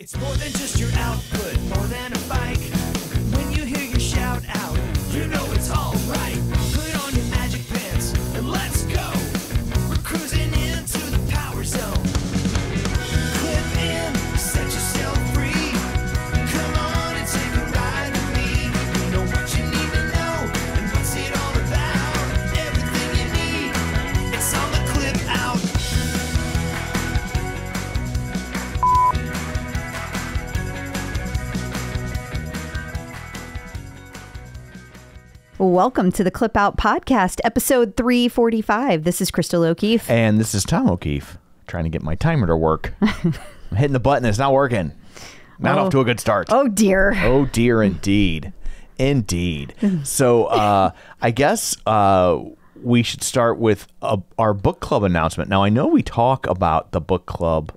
It's more than just your output, more than a bike. Welcome to the Clip Out Podcast, episode 345. This is Crystal O'Keefe. And this is Tom O'Keefe trying to get my timer to work. I'm hitting the button, it's not working. Not Oh. off to a good start. Oh dear. Oh, dear, indeed. Indeed. So uh, I guess uh, we should start with uh our book club announcement. Now, I know we talk about the book club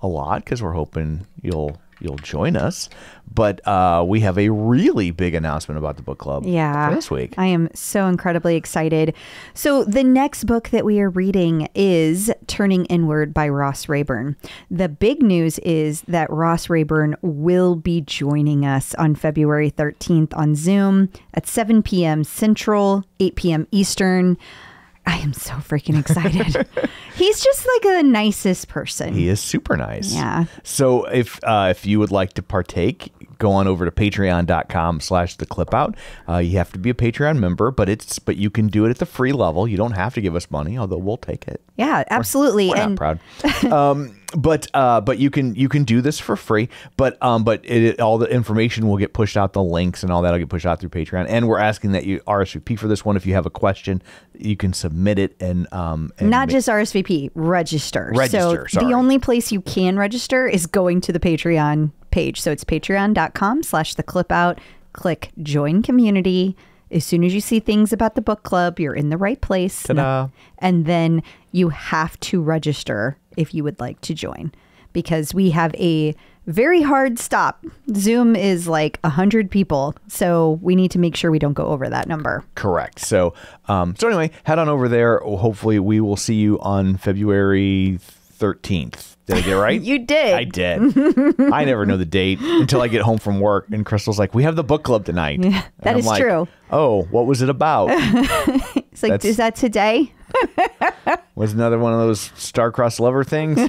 a lot because we're hoping you'll you'll join us. But uh, we have a really big announcement about the book club Yeah. this week. I am so incredibly excited. So, the next book that we are reading is Turning Inward by Ross Rayburn. The big news is that Ross Rayburn will be joining us on February 13th on Zoom at 7 p.m. Central, 8 p.m. Eastern. I am so freaking excited. He's just like the nicest person. He is super nice. Yeah. So if uh, if you would like to partake, go on over to patreon.com slash the clip out. Uh, you have to be a Patreon member, but it's but you can do it at the free level. You don't have to give us money, although we'll take it. yeah, absolutely. We're and not proud. um, but uh, but you can you can do this for free. But um, but it, it- all the information will get pushed out, the links and all that will get pushed out through Patreon. And we're asking that you RSVP for this one. If you have a question, you can submit it and um and not ma- just RSVP, register. Register, So sorry. the only place you can register is going to the Patreon page. So it's patreon.com slash the clip out. Click join community. As soon as you see things about the book club, you're in the right place. Ta-da. And then you have to register if you would like to join because we have a very hard stop. Zoom is like 100 people. So we need to make sure we don't go over that number. Correct. So, um, so anyway, head on over there. Hopefully, we will see you on February thirteenth. Did I get it right? You did. I did. I never know the date until I get home from work, and Crystal's like, "We have the book club tonight." Yeah, that is true. Oh, what was it about? It's like, That's- is that today? was another one of those star-crossed lover things.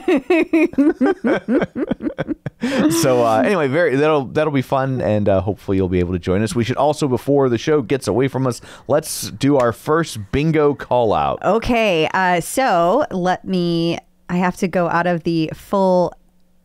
so uh, anyway, very that'll that'll be fun, and uh, hopefully you'll be able to join us. We should also, before the show gets away from us, let's do our first bingo call out. Okay, uh, so let me. I have to go out of the full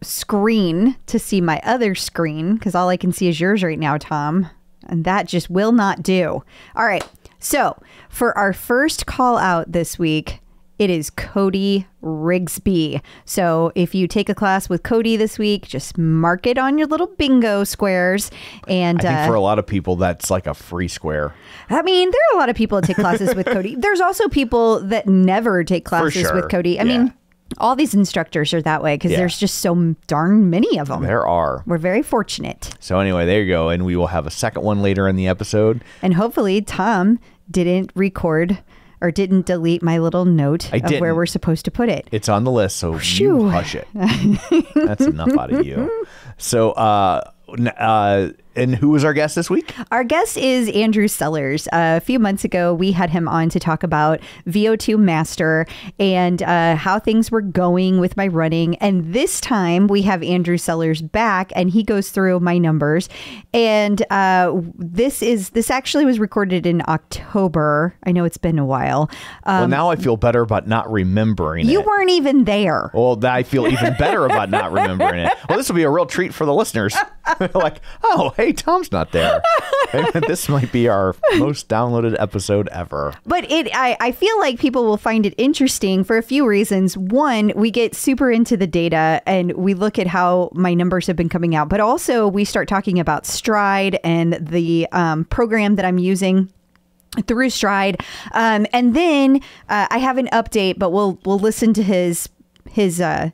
screen to see my other screen because all I can see is yours right now, Tom. And that just will not do. All right. So for our first call out this week, it is Cody Rigsby. So if you take a class with Cody this week, just mark it on your little bingo squares. And I think uh, for a lot of people, that's like a free square. I mean, there are a lot of people that take classes with Cody. There's also people that never take classes sure. with Cody. I Yeah. mean, all these instructors are that way because Yeah. there's just so darn many of them. There are. We're very fortunate. So anyway, there you go, and we will have a second one later in the episode. And hopefully, Tom didn't record or didn't delete my little note I of where didn't. we're supposed to put it. It's on the list, so Phew. you hush it. That's enough out of you. So, uh, uh, and who was our guest this week? Our guest is Andrew Sellars. Uh, a few months ago, we had him on to talk about VO2 Master and uh, how things were going with my running. And this time, we have Andrew Sellars back, and he goes through my numbers. And uh, this is this actually was recorded in October. I know it's been a while. well, now I feel better about not remembering Um, You it. weren't even there. Well, I feel even better about not remembering it. Well, this will be a real treat for the listeners. like, oh, hey, Tom's not there. this might be our most downloaded episode ever. But it, I, I feel like people will find it interesting for a few reasons. One, we get super into the data and we look at how my numbers have been coming out, but also we start talking about Stride and the um, program that I'm using through Stride. Um, and then uh, I have an update, but we'll we'll listen to his his uh,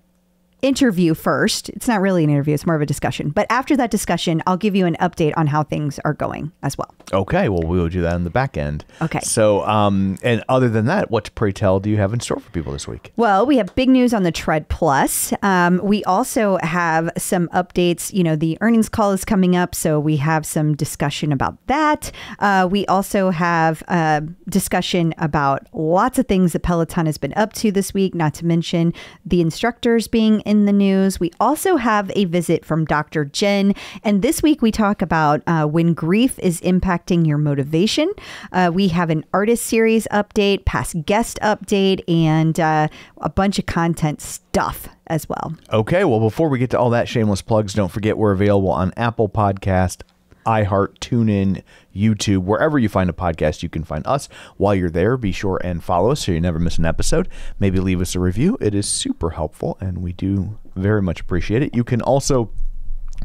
interview first. It's not really an interview, it's more of a discussion. But after that discussion, I'll give you an update on how things are going as well. Okay, well, we will do that in the back end. Okay. So, um, and other than that, what pray tell do you have in store for people this week? Well, we have big news on the Tread Plus. Um, we also have some updates. You know, the earnings call is coming up, so we have some discussion about that. Uh, we also have a discussion about lots of things that Peloton has been up to this week, not to mention the instructors being in the news. We also have a visit from Dr. Jenn. And this week we talk about uh, when grief is impacting your motivation. Uh, we have an artist series update, past guest update, and uh, a bunch of content stuff as well. Okay, well, before we get to all that shameless plugs, don't forget we're available on Apple Podcast, iHeart, TuneIn, YouTube, wherever you find a podcast, you can find us. While you're there, be sure and follow us so you never miss an episode. Maybe leave us a review. It is super helpful, and we do very much appreciate it. You can also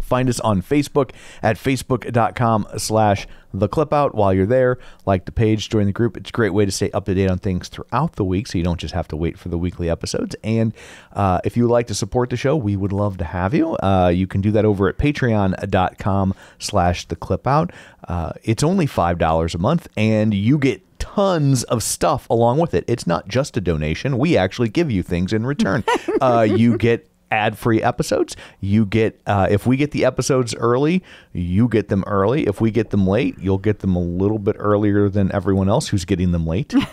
Find us on Facebook at facebook.com slash the clip out while you're there. Like the page, join the group. It's a great way to stay up to date on things throughout the week so you don't just have to wait for the weekly episodes. And uh, if you would like to support the show, we would love to have you. Uh, you can do that over at patreon.com slash the clip out. Uh, it's only $5 a month and you get tons of stuff along with it. It's not just a donation. We actually give you things in return. uh, you get ad-free episodes. You get uh, if we get the episodes early you get them early. If we get them late you'll get them a little bit earlier than everyone else who's getting them late.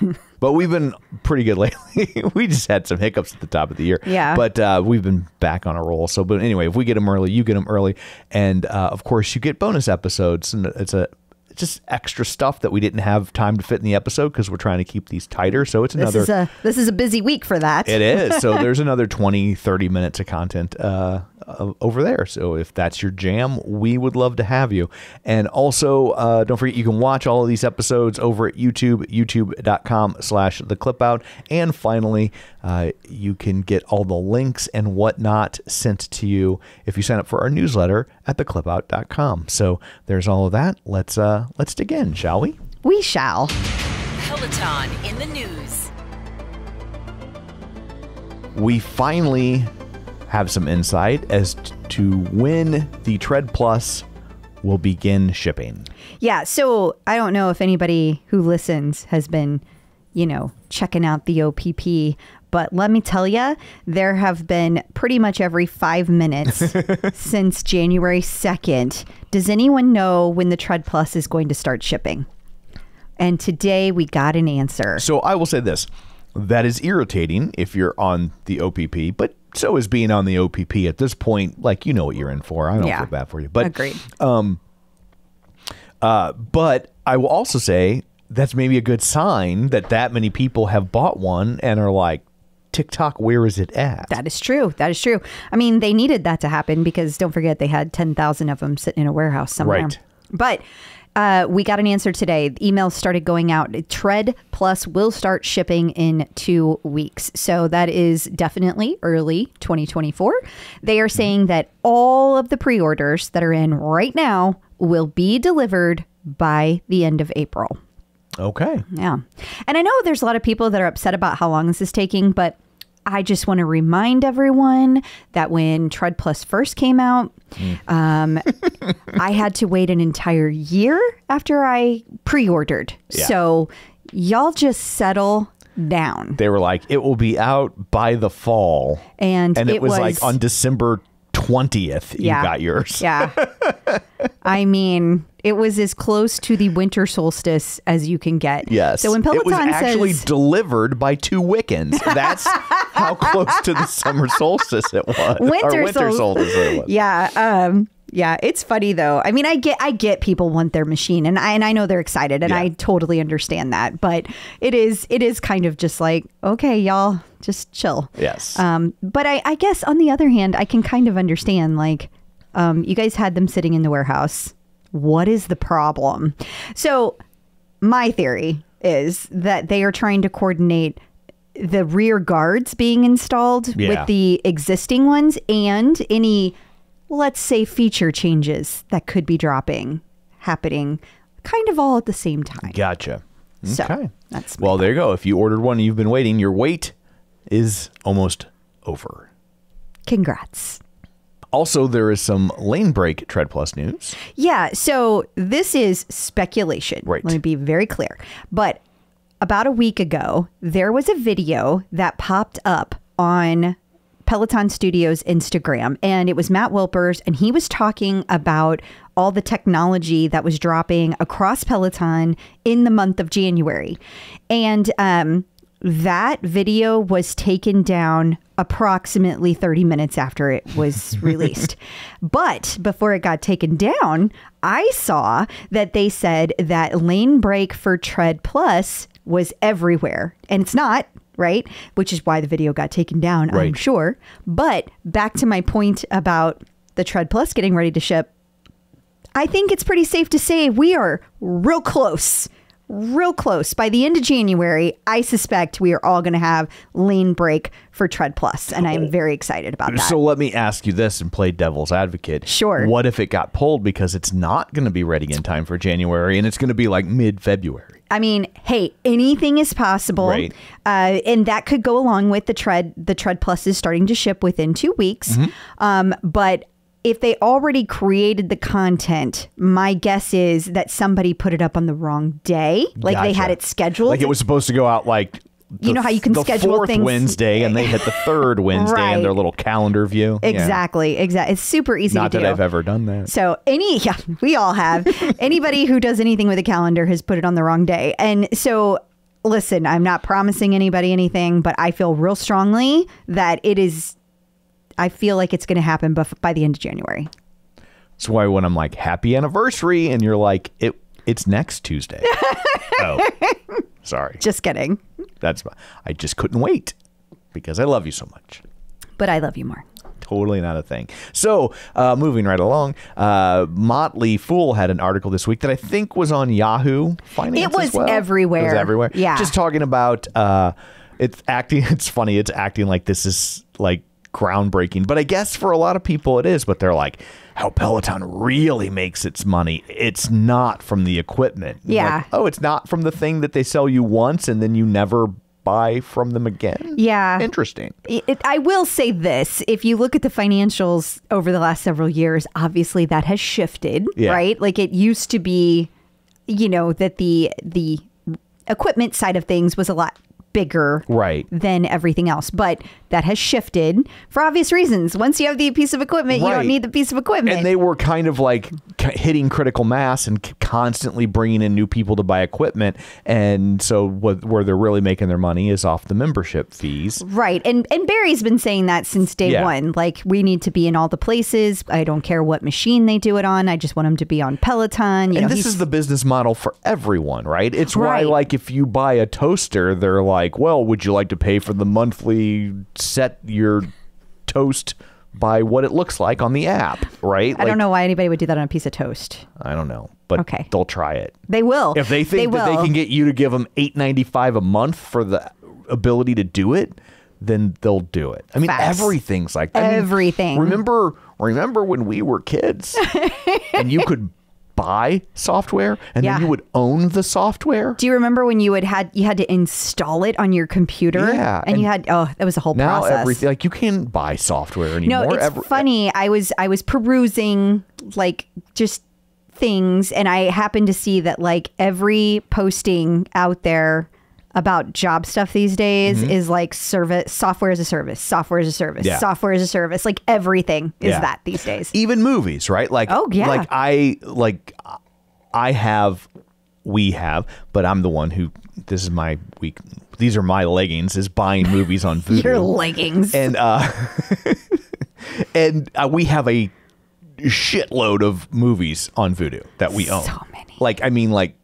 But we've been pretty good lately. We just had some hiccups at the top of the year. Yeah. but uh, we've been back on a roll. So but anyway if we get them early you get them early. And uh, of course you get bonus episodes. And it's a just extra stuff that we didn't have time to fit in the episode because we're trying to keep these tighter so it's another. This is a this is a busy week for that. it is. So there's another 20, 30 minutes of content uh, uh, over there. So if that's your jam, we would love to have you. And also, uh, don't forget you can watch all of these episodes over at YouTube, youtube.com slash the clip out. And finally, uh, you can get all the links and whatnot sent to you if you sign up for our newsletter at theclipout.com. So there's all of that. Let's uh, let's dig in, shall we? we shall. Peloton in the news. we finally have some insight as to when the Tread Plus will begin shipping. Yeah, so I don't know if anybody who listens has been, you know, checking out the OPP, but let me tell you, there have been pretty much every five minutes since January 2nd. Does anyone know when the Tread Plus is going to start shipping? And today we got an answer. So I will say this that is irritating if you're on the OPP, but so is being on the OPP at this point. Like, you know what you're in for. I don't Yeah. feel bad for you. But Agreed. Uh, but I will also say that's maybe a good sign that that many people have bought one and are like, TikTok, where is it at? That is true. That is true. I mean, they needed that to happen because don't forget they had 10,000 of them sitting in a warehouse somewhere. Right. But uh, we got an answer today. The emails started going out. Tread Plus will start shipping in two weeks. So that is definitely early 2024. They are saying that all of the pre orders that are in right now will be delivered by the end of April. okay. Yeah. And I know there's a lot of people that are upset about how long this is taking, but I just want to remind everyone that when Tread Plus first came out, um, I had to wait an entire year after I pre ordered. Yeah. So y'all just settle down. They were like, it will be out by the fall. And, and it, it was, like on December 20th you got yours. Yeah. I mean, it was as close to the winter solstice as you can get. Yes. So when Peloton it was actually says delivered by two Wiccans. That's how close to the summer solstice it was. winter, winter sol- solstice it was. Yeah, um, yeah, it's funny though. I mean, I get, I get people want their machine, and I and I know they're excited, and Yeah. I totally understand that. But it is, it is kind of just like, okay, y'all, just chill. Yes. Um, but I, I guess on the other hand, I can kind of understand like, um, you guys had them sitting in the warehouse. What is the problem? So, my theory is that they are trying to coordinate the rear guards being installed Yeah. with the existing ones and any, let's say, feature changes that could be dropping, happening kind of all at the same time. Gotcha. So, Okay. that's well, there you go. If you ordered one and you've been waiting, your wait is almost over. Congrats. Also, there is some Lanebreak Tread Plus news. Yeah, so this is speculation. Right. Let me be very clear. But about a week ago, there was a video that popped up on Peloton Studios Instagram, and it was Matt Wilpers, and he was talking about all the technology that was dropping across Peloton in the month of January. And um, that video was taken down approximately 30 minutes after it was released. but before it got taken down, I saw that they said that Lanebreak for Tread Plus was everywhere. And it's not, right? Which is why the video got taken down, I'm sure. But back to my point about the Tread Plus getting ready to ship, I think it's pretty safe to say we are real close. Real close. By the end of January, I suspect we are all going to have Lanebreak for Tread Plus, and I'm very excited about that. So let me ask you this and play devil's advocate. Sure. What if it got pulled because it's not going to be ready in time for January and it's going to be like mid February? I mean, hey, anything is possible, Right. uh, and that could go along with the tread. The tread plus is starting to ship within two weeks, Mm-hmm. um, but if they already created the content, my guess is that somebody put it up on the wrong day, like they had it scheduled. Like it was supposed to go out like. You know how you can the schedule fourth things- Wednesday and they hit the third Wednesday Right. in their little calendar view. Yeah. exactly, exactly. It's super easy Not to that do. I've ever done that. So any yeah, we all have. Anybody who does anything with a calendar has put it on the wrong day. And so listen, I'm not promising anybody anything, but I feel real strongly that it is I feel like it's going to happen bef- by the end of January. That's why when I'm like happy anniversary and you're like it it's next Tuesday. oh. Sorry. Just kidding. That's I just couldn't wait because I love you so much. But I love you more. Totally not a thing. So, uh, moving right along, uh, Motley Fool had an article this week that I think was on Yahoo Finance. It as was well. everywhere. It was everywhere. Yeah. just talking about uh, it's acting. It's funny. It's acting like this is like groundbreaking, but I guess for a lot of people it is. But they're like, how Peloton really makes its money. It's not from the equipment. Yeah. Like, oh, it's not from the thing that they sell you once and then you never buy from them again. Yeah. Interesting. It, it- I will say this: if you look at the financials over the last several years, obviously that has shifted, Yeah. right? Like it used to be, you know, that the the equipment side of things was a lot bigger, Right. than everything else, but that has shifted for obvious reasons. Once you have the piece of equipment, you don't need the piece of equipment. and they were kind of like hitting critical mass and constantly bringing in new people to buy equipment and so what, where they're really making their money is off the membership fees Right. And and Barry's been saying that since day Yeah. one. Like we need to be in all the places. I don't care what machine they do it on. I just want them to be on Peloton. You and know, this is the business model for everyone right it's why like if you buy a toaster they're like well would you like to pay for the monthly set your toast by what it looks like on the app right I don't know why anybody would do that on a piece of toast. i don't know but Okay. they'll try it They will. if they think that they can get you to give them eight ninety five a month for the ability to do it, then they'll do it. I mean, Facts. everything's like I mean, Everything. remember, remember when we were kids, and you could buy software, and Yeah. then you would own the software. Do you remember when you would had you had to install it on your computer? Yeah, and, and you had oh, that was a whole Now process. everything like you can't buy software anymore. No, it's Every- funny. I was I was perusing like just things, and I happened to see that like every posting out there about job stuff these days Mm-hmm. is like service software as a service, software as a service, Yeah. software as a service. Like everything is Yeah. that these days. even movies, right? Like Oh, yeah. like I like I have we have, but I'm the one who this is my week these are my leggings is buying movies on Vudu. Your leggings. and uh and uh, we have a shitload of movies on Vudu that we own. So many. Like I mean like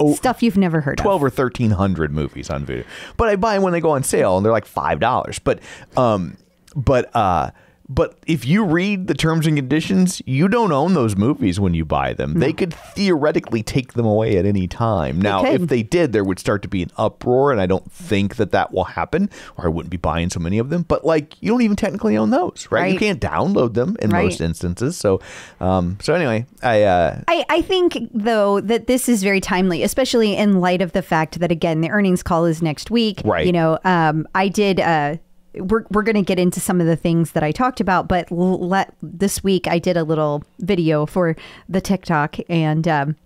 oh, Stuff you've never heard 12 of. or 1300 movies on Vudu. But I buy them when they go on sale and they're like $5. But um but uh but if you read the terms and conditions, you don't own those movies when you buy them. They could theoretically take them away at any time. Now, could. if they did, there would start to be an uproar, and I don't think that that will happen, or I wouldn't be buying so many of them. But like, you don't even technically own those, right? You can't download them in Right. most instances. So, um, so anyway, I uh, I, I think though that this is very timely, especially in light of the fact that again the earnings call is next week. Right. You know, um, I did uh, we're we're going to get into some of the things that I talked about, but let this week I did a little video for the TikTok and um,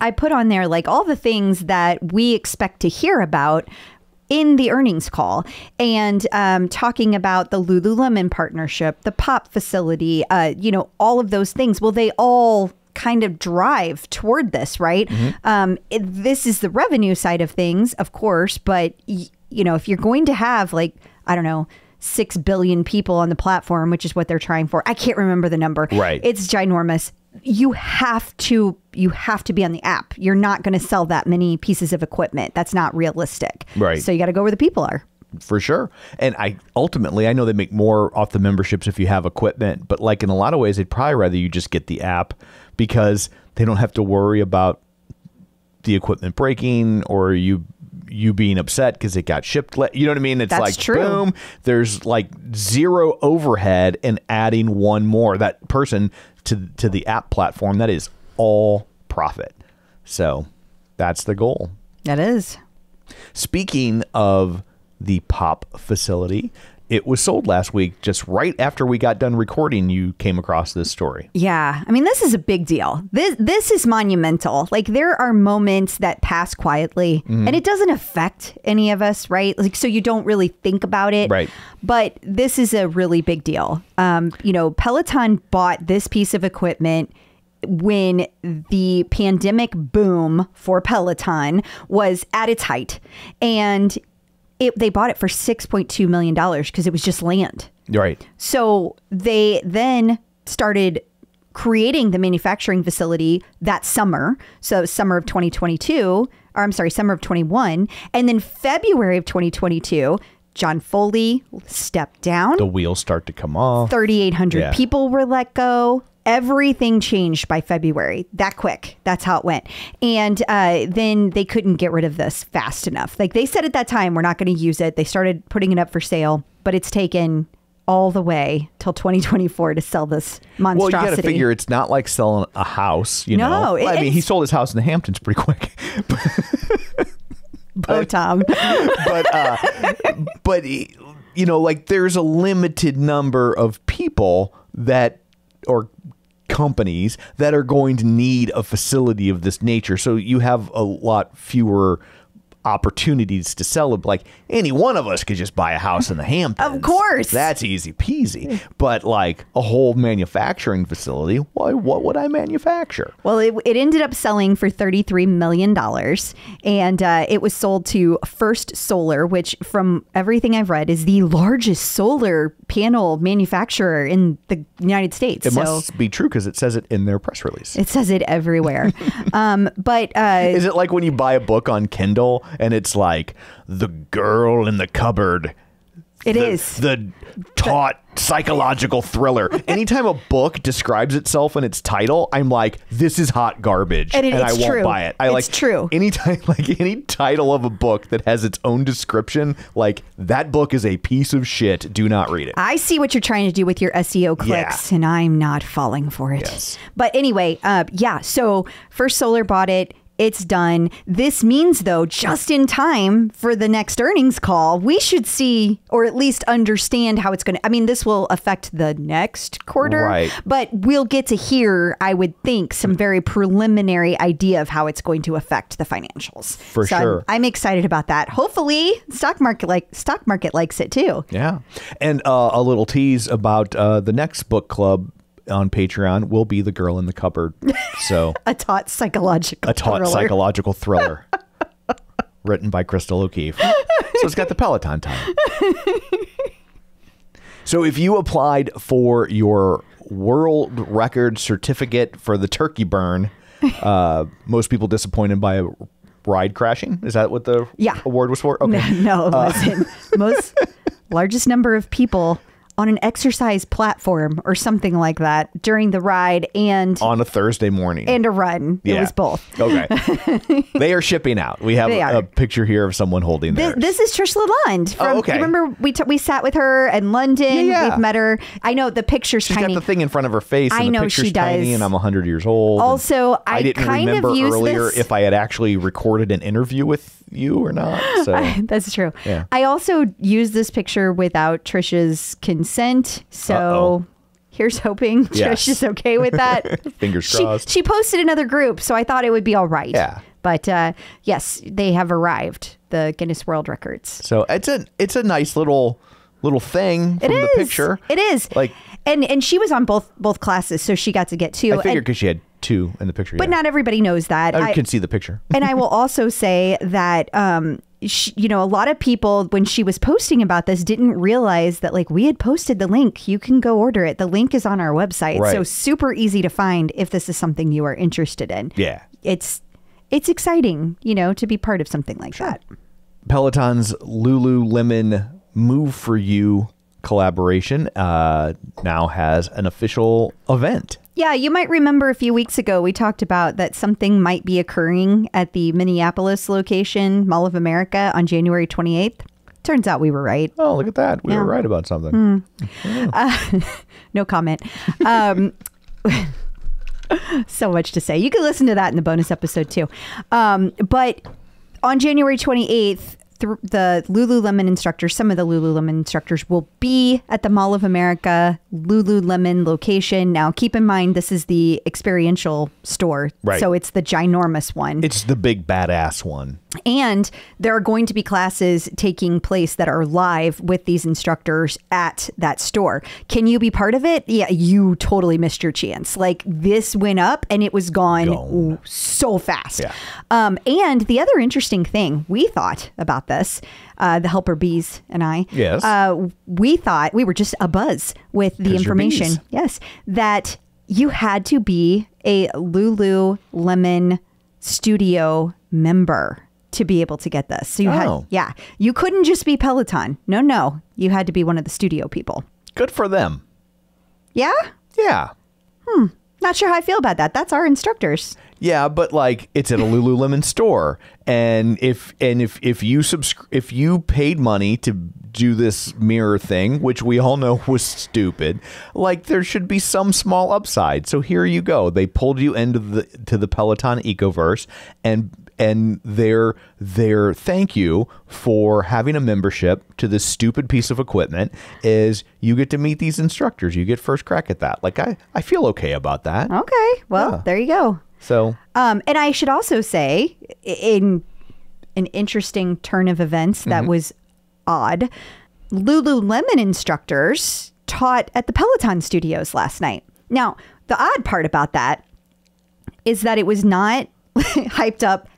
I put on there like all the things that we expect to hear about in the earnings call and um, talking about the Lululemon partnership, the pop facility, uh, you know, all of those things. Well, they all kind of drive toward this, right? Um, it, this is the revenue side of things, of course, but y- you know, if you're going to have like, I don't know, six billion people on the platform, which is what they're trying for. I can't remember the number. Right. It's ginormous. You have to you have to be on the app. You're not going to sell that many pieces of equipment. That's not realistic. Right. So you got to go where the people are. for sure. And I ultimately I know they make more off the memberships if you have equipment, but like in a lot of ways they'd probably rather you just get the app because they don't have to worry about the equipment breaking or you you being upset because it got shipped. le- You know what I mean? It's That's like true. boom. There's like zero overhead and adding one more that person to to the app platform. That is all profit. So that's the goal. That is. Speaking of the pop facility, it was sold last week. Just right after we got done recording, you came across this story. Yeah. I mean, this is a big deal. This this is monumental. Like there are moments that pass quietly Mm-hmm. and it doesn't affect any of us, right? Like so you don't really think about it. Right. But this is a really big deal. Um, you know, Peloton bought this piece of equipment when the pandemic boom for Peloton was at its height. And it, they bought it for $6.2 million because it was just land. Right. So they then started creating the manufacturing facility that summer. So summer of 2022, or I'm sorry, summer of 21. And then February of 2022, John Foley stepped down. The wheels start to come off. 3,800 Yeah. people were let go. Everything changed by February. That quick. That's how it went. And uh, then they couldn't get rid of this fast enough. Like they said at that time, we're not going to use it. They started putting it up for sale, but it's taken all the way till 2024 to sell this monstrosity. Well, you got to figure it's not like selling a house. You No, know, it- I mean, he sold his house in the Hamptons pretty quick. oh, Tom. but uh, but you know, like there's a limited number of people that or companies that are going to need a facility of this nature. So you have a lot fewer opportunities to sell it. Like any one of us could just buy a house in the Hamptons. Of course. That's easy peasy. But like a whole manufacturing facility, why what would I manufacture? Well, it, it ended up selling for $33 million. And uh, it was sold to First Solar, which, from everything I've read, is the largest solar panel manufacturer in the United States. It so must be true because it says it in their press release. it says it everywhere. um, but uh, Is it like when you buy a book on Kindle and it's like the girl in the cupboard? it the, is. the taut psychological thriller. Anytime a book describes itself in its title, I'm like, this is hot garbage, And it- I it's won't true. buy it. I It's like true. Anytime, like any title of a book that has its own description, like that book is a piece of shit. Do not read it. I see what you're trying to do with your SEO clicks, and I'm not falling for it. Yes. But anyway, uh, yeah. So First Solar bought it. It's done. This means, though, just in time for the next earnings call, we should see or at least understand how it's going to. I mean, this will affect the next quarter, Right. but we'll get to hear, I would think, some very preliminary idea of how it's going to affect the financials. For So I'm- sure. I'm, excited about that. Hopefully, stock market like stock market likes it too. Yeah. And uh, a little tease about uh, the next book club on Patreon will be The Girl in the Cupboard. So A taut psychological. a taut thriller. psychological thriller written by Crystal O'Keefe. So it's got the Peloton time. So if you applied for your world record certificate for the turkey burn, uh, most people disappointed by a ride crashing. Is that what the Yeah. award was for? Okay. No, it Uh, wasn't. Most largest number of people on an exercise platform or something like that during the ride and On a Thursday morning. and a run. It was both. Okay. they are shipping out. We have a, a picture here of someone holding This, this is Trish Lalonde. Oh, from, Oh, okay. you remember we we sat with her in London. Yeah, yeah. We've met her. I know the picture's She's tiny. got the thing in front of her face. And I know she does. Tiny and I'm 100 years old. Also, I didn't kind of remember earlier this- if I had actually recorded an interview with you or not. So That's true. Yeah. I also used this picture without Trisha's consent. So Uh-oh. here's hoping Yes. Trish is okay with that. Fingers she, crossed. She posted another group, so I thought it would be all right. Yeah. But uh, yes, they have arrived, the Guinness World Records. so it's a it's a nice little little thing from is. the picture. It is. Like- and and she was on both both classes, so she got to get two. I figured because she had two in the picture. but yeah. not everybody knows that. I, I- can see the picture. and I will also say that, um, sh you know, a lot of people when she was posting about this didn't realize that like we had posted the link. You can go order it. The link is on our website, so super easy to find if this is something you are interested in. Yeah. it's it's exciting, you know, to be part of something like that. Peloton's Lululemon Move for You collaboration uh, now has an official event. Yeah, you might remember a few weeks ago we talked about that something might be occurring at the Minneapolis location, Mall of America, on January 28th. Turns out we were right. Oh, look at that. We Yeah. were right about something. No comment. Um, so much to say. You can listen to that in the bonus episode too. Um, but on January 28th, th- the Lululemon instructors, some of the Lululemon instructors will be at the Mall of America Lululemon location. Now, keep in mind, this is the experiential store. Right. So it's the ginormous one. It's the big badass one. And there are going to be classes taking place that are live with these instructors at that store. Can you be part of it? Yeah, you totally missed your chance. Like this went up and it was gone, Gone. so fast. Yeah. Um, and the other interesting thing we thought about this, uh, the helper bees and I, Yes. uh, we thought we were just a buzz with the information. Yes, that you had to be a Lululemon studio member to be able to get this. So you Oh. had, yeah, you couldn't just be Peloton. No, no, you had to be one of the studio people. Good for them. Yeah, Yeah. Hmm. Not sure how I feel about that. That's our instructors. Yeah, but like it's at a Lululemon store, and if and if if you subscri- if you paid money to do this mirror thing, which we all know was stupid, like there should be some small upside. So here you go. They pulled you into the to the Peloton ecoverse, and and their their thank you for having a membership to this stupid piece of equipment is you get to meet these instructors. You get first crack at that. Like I I feel okay about that. Okay, well, Yeah. there you go. So Um, and I should also say, in an interesting turn of events that Mm-hmm. was odd, Lululemon instructors taught at the Peloton studios last night. Now, the odd part about that is that it was not hyped up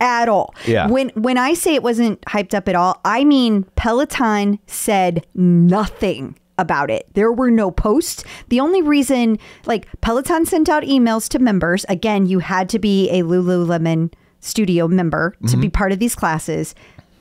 at all. Yeah. When when I say it wasn't hyped up at all, I mean Peloton said nothing about it. There were no posts. The only reason like Peloton sent out emails to members, again, you had to be a Lululemon studio member to be mm-hmm. part of these classes.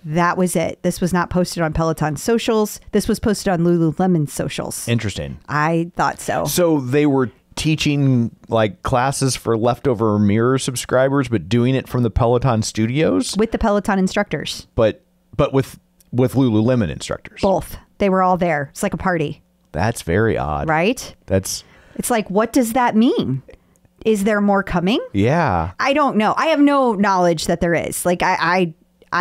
That was it. This was not posted on Peloton socials. This was posted on Lululemon socials. interesting. I thought so. So they were teaching like classes for leftover mirror subscribers, but doing it from the Peloton studios, With the Peloton instructors. but but with with Lululemon instructors. Both. They were all there. It's like a party, That's very odd. right? That's It's like, what does that mean? Is there more coming? yeah. I don't know. I have no knowledge that there is. Like I I,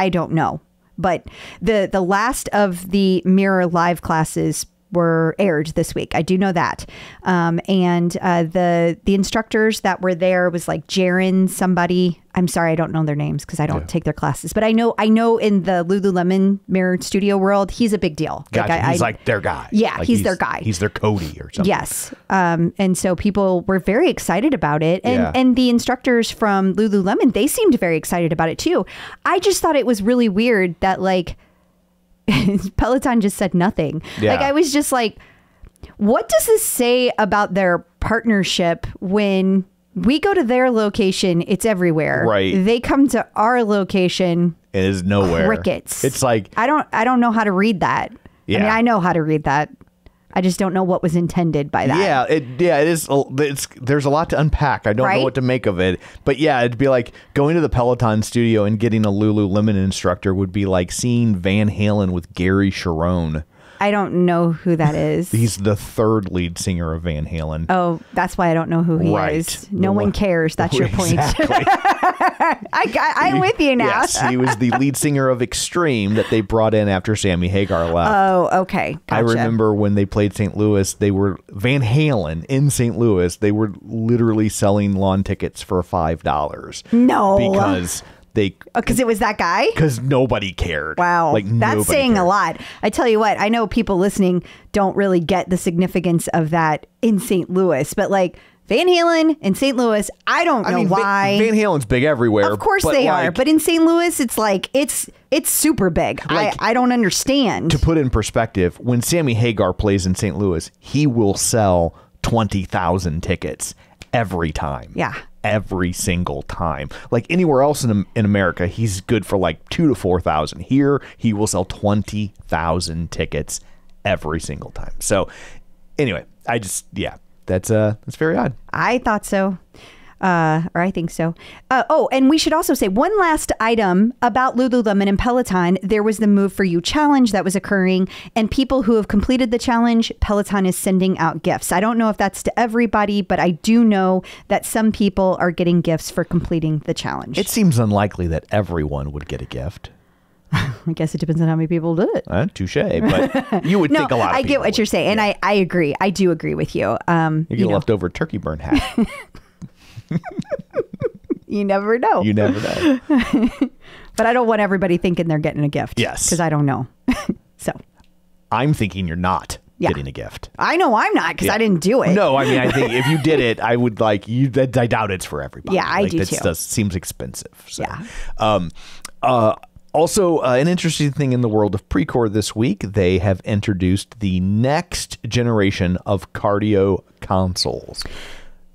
I don't know. But the the last of the mirror live classes were aired this week. I do know that. Um, and uh, the the instructors that were there was like Jaron somebody. I'm sorry, I don't know their names because I don't take their classes. But I know I know in the Lululemon mirror studio world, he's a big deal. Gotcha. I, he's I- like their guy. Yeah, Like he's their guy. He's their Cody or something. Yes. Um, and so people were very excited about it. And Yeah. and the instructors from Lululemon, they seemed very excited about it too. I just thought it was really weird that like Peloton just said nothing. Yeah. Like I was just like, what does this say about their partnership when we go to their location, it's everywhere. Right. They come to our location, It is nowhere. crickets. It's like I don't I don't know how to read that. Yeah. I mean, I know how to read that. I just don't know what was intended by that. Yeah, it yeah, it is. It's there's a lot to unpack. I don't Right? know what to make of it, but yeah, it'd be like going to the Peloton studio and getting a Lululemon instructor would be like seeing Van Halen with Gary Cherone. I don't know who that is. He's the third lead singer of Van Halen. oh, that's why I don't know who he Right. is. No one cares. That's your point. Exactly. I got, I'm with you now. yes, he was the lead singer of Extreme that they brought in after Sammy Hagar left. Oh, okay. I remember when they played St. Louis, they were Van Halen in St. Louis. They were literally selling lawn tickets for five dollars. No. because they oh, because it was that guy. because nobody cared. Wow, like that's saying a lot. I tell you what, I know people listening don't really get the significance of that in St. Louis, but like Van Halen in St. Louis, I don't know I mean, why. Van Halen's big everywhere. of course they are, but in St. Louis, it's like it's it's super big. Like- I I don't understand. to put in perspective, when Sammy Hagar plays in St. Louis, he will sell twenty thousand tickets every time. Yeah. Every single time. Like anywhere else in in America, he's good for like two to four thousand. Here, he will sell twenty thousand tickets every single time. So, anyway, I just yeah, that's uh that's very odd. I thought so. Uh, or I think so. Uh, oh, and we should also say one last item about Lululemon and Peloton. There was the Move for You challenge that was occurring, and people who have completed the challenge, Peloton is sending out gifts. I don't know if that's to everybody, but I do know that some people are getting gifts for completing the challenge. It seems unlikely that everyone would get a gift. I guess it depends on how many people did it. Uh, touche, but you would No, think a lot. Of I get what you're would. saying, and I, I agree. I do agree with you. Um, You you, get a know, leftover turkey burn hat. you never know. You never know. but I don't want everybody thinking they're getting a gift. Yes. because I don't know. so I'm thinking you're not Yeah. getting a gift. I know I'm not because Yeah. I didn't do it. No, I mean, I think if you did it, I would like you. That I doubt it's for everybody. Yeah, I like, do too. Does, seems expensive. So. Yeah. Um. Uh. Also, uh, an interesting thing in the world of Precor this week, they have introduced the next generation of cardio consoles.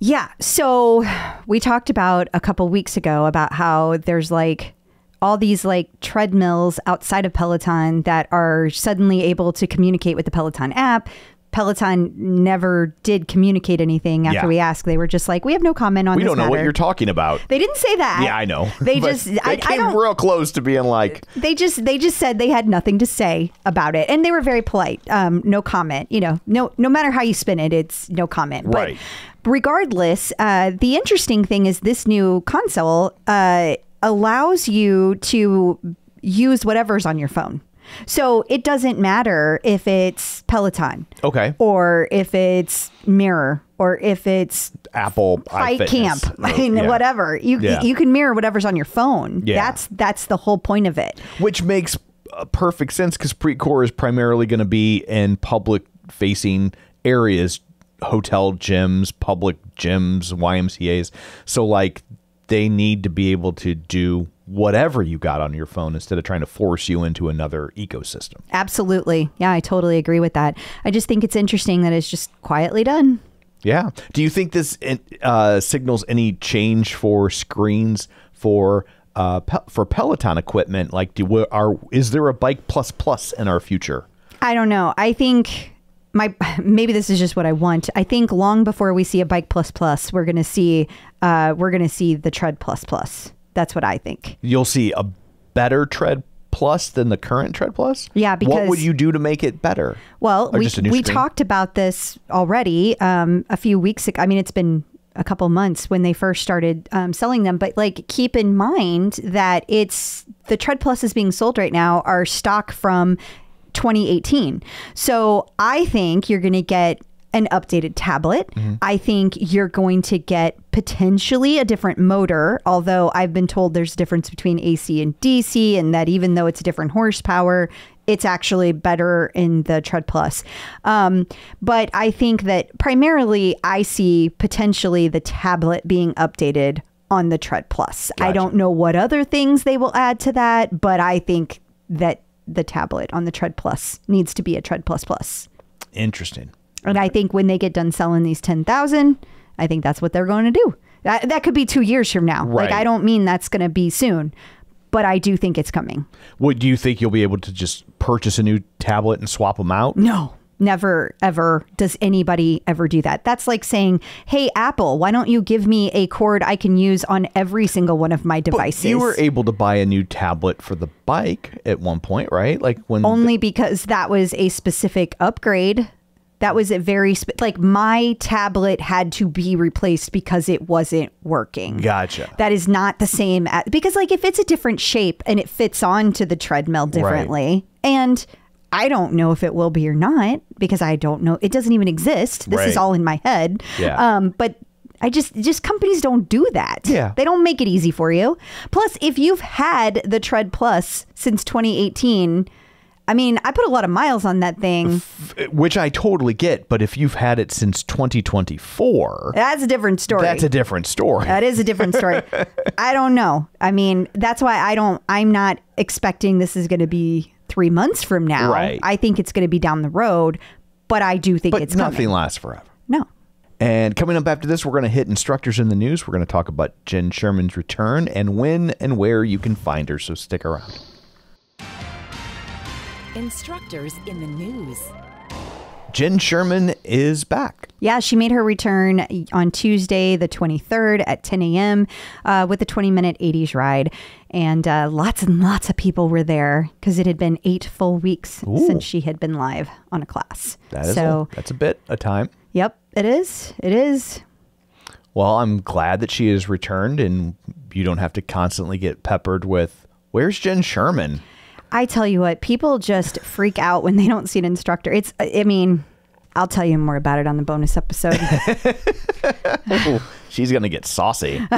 Yeah. So we talked about a couple weeks ago about how there's like all these like treadmills outside of Peloton that are suddenly able to communicate with the Peloton app. Peloton never did communicate anything after Yeah. we asked. They were just like, we have no comment on We don't know what you're talking about. They didn't say that. yeah, I know. They just, they I, I came don't, real close to being like, they just they just said they had nothing to say about it and they were very polite um no comment you know no no matter how you spin it it's no comment Right. but regardless uh the interesting thing is this new console uh allows you to use whatever's on your phone so it doesn't matter if it's peloton okay, or if it's mirror or if it's Apple FightCamp Oh, I mean, yeah. whatever you Yeah. you can mirror whatever's on your phone Yeah. that's that's the whole point of it which makes uh, perfect sense because Precore is primarily going to be in public facing areas, hotel gyms, public gyms, YMCA's. So like they need to be able to do whatever you got on your phone instead of trying to force you into another ecosystem. Absolutely. Yeah, I totally agree with that. I just think it's interesting that it's just quietly done. Yeah. Do you think this uh, signals any change for screens for uh, Pe- for Peloton equipment? Like, do are is there a bike plus plus in our future? I don't know. I think my maybe this is just what I want. I think long before we see a bike plus plus, we're gonna see uh, we're gonna see the tread plus plus. That's what I think. you'll see a better tread plus than the current tread plus Yeah, what would you do to make it better Well, Or we just a new we screen? talked about this already um, a few weeks ago. I mean, it's been a couple months when they first started um, selling them, but like keep in mind that it's the Tread Plus is being sold right now are stock from 2018. So I think you're going to get an updated tablet. Mm-hmm. I think you're going to get potentially a different motor, although I've been told there's a difference between AC and DC, and that even though it's a different horsepower, it's actually better in the Tread Plus. Um, but I think that primarily I see potentially the tablet being updated on the Tread Plus. I don't know what other things they will add to that, but I think that the tablet on the Tread Plus needs to be a Tread Plus Plus. interesting And I think when they get done selling these 10,000, I think that's what they're going to do. That, that could be two years from now. Like, I don't mean that's going to be soon, but I do think it's coming. would you think you'll be able to just purchase a new tablet and swap them out No, Never, ever does anybody ever do that. That's like saying, hey, Apple, why don't you give me a cord I can use on every single one of my But devices? you were able to buy a new tablet for the bike at one point, right? Like when Only because that was a specific upgrade. That was a very, like, my tablet had to be replaced because it wasn't working. Gotcha. That is not the same as, because, like, if it's a different shape and it fits onto the treadmill differently, and I don't know if it will be or not because I don't know. It doesn't even exist. This Right. is all in my head. Yeah. Um, but I just just companies don't do that. Yeah. They don't make it easy for you. Plus, if you've had the Tread Plus since 2018, I mean, I put a lot of miles on that thing. which I totally get, but if you've had it since 2024, That's a different story. that's a different story. That is a different story. I don't know. I mean, that's why I don't. I'm not expecting this is going to be three months from now. Right. I think it's going to be down the road, but I do think but it's nothing coming. lasts forever. No. And coming up after this, we're going to hit instructors in the news. We're going to talk about Jenn Sherman's return and when and where you can find her. So stick around. Instructors in the news. Jenn Sherman is back. Yeah, she made her return on Tuesday, the 23rd at 10 a.m. Uh, with a 20 minute 80s ride. And uh, lots and lots of people were there because it had been eight full weeks Ooh. since she had been live on a class. That is so, a, that's a bit of time. yep, it is. It is. Well, I'm glad that she has returned and you don't have to constantly get peppered with, where's Jenn Sherman? I tell you what, people just freak out when they don't see an instructor. It's, I mean, I'll tell you more about it on the bonus episode. She's going to get saucy.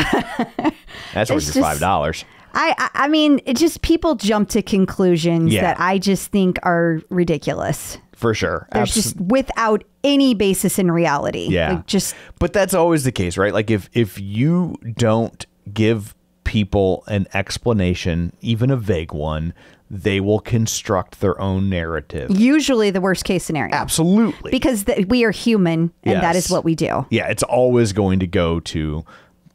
That's worth your just- $5. I, I, mean, it just people jump to conclusions Yeah. that I just think are ridiculous. For sure. There's Abs- just without any basis in reality. Yeah. Like just But that's always the case, right? Like if if you don't give people an explanation, even a vague one, they will construct their own narrative. usually the worst case scenario. Absolutely. Because th- we are human and that Yes. is what we do. yeah, it's always going to go to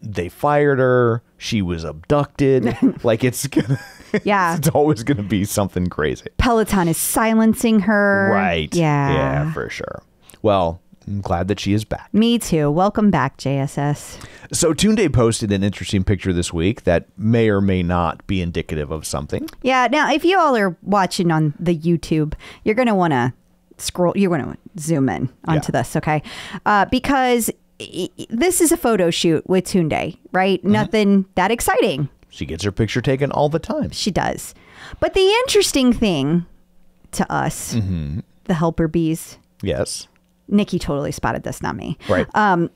they fired her, she was abducted. like it's gonna Yeah. it's always gonna be something crazy. Peloton is silencing her. Right. Yeah. Yeah, for sure. Well, I'm glad that she is back. Me too. Welcome back, JSS. So Tunde posted an interesting picture this week that may or may not be indicative of something. Yeah. Now, if you all are watching on the YouTube, you're going to want to scroll, you're going to zoom in onto Yeah. this, okay? Uh, because this is a photo shoot with Tunde, right? Mm-hmm. Nothing that exciting. She gets her picture taken all the time. She does. But the interesting thing to us, Mm-hmm. the helper bees, Yes. Nikki totally spotted this, not me. Right. Um,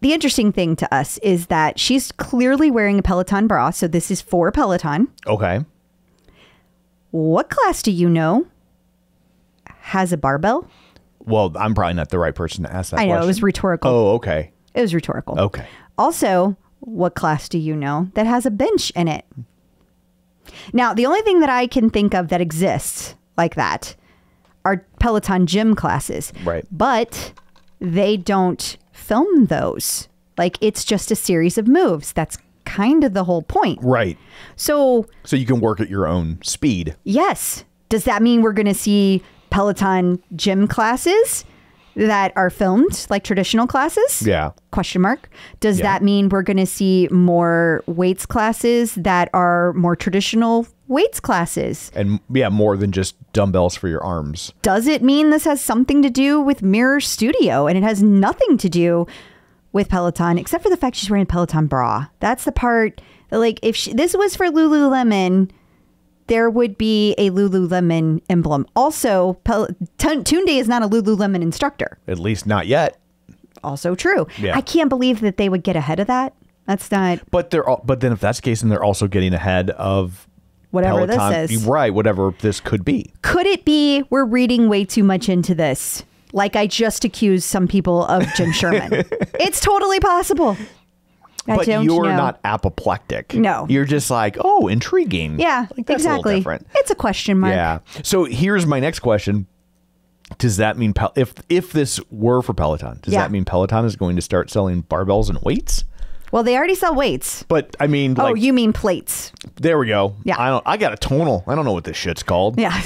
the interesting thing to us is that she's clearly wearing a Peloton bra. So this is for Peloton. okay. What class do you know has a barbell? Well, I'm probably not the right person to ask that I know, it question. was rhetorical. Oh, okay. It was rhetorical. Okay. Also, what class do you know that has a bench in it? Now, the only thing that I can think of that exists like that are Peloton gym classes. Right. But they don't film those. Like it's just a series of moves. That's kind of the whole point. Right. So, So you can work at your own speed. yes. Does that mean we're going to see Peloton gym classes that are filmed like traditional classes? Yeah. Question mark. Does Yeah. that mean we're going to see more weights classes that are more traditional weights classes? And yeah, more than just dumbbells for your arms. Does it mean this has something to do with Mirror Studio and it has nothing to do with Peloton except for the fact she's wearing a Peloton bra? That's the part like, if she, this was for Lululemon, there would be a Lululemon emblem. Also, Pel- Tun- Tunde is not a Lululemon instructor. At least not yet. Also true. Yeah. I can't believe that they would get ahead of that. That's not But they're all, but then if that's the case, then they're also getting ahead of whatever Peloton. this is. Right. Whatever this could be. Could it be we're reading way too much into this? Like I just accused some people of Jim Sherman. it's totally possible. But you're know. not apoplectic. No. You're just like, oh, intriguing. Yeah, Like, exactly. It's a question mark. Yeah. So here's my next question. Does that mean if if this were for Peloton, does Yeah. that mean Peloton is going to start selling barbells and weights? Well, they already sell weights. But I mean, oh, like, you mean plates? there we go. Yeah. I don't. I got a tonal. I don't know what this shit's called. Yeah.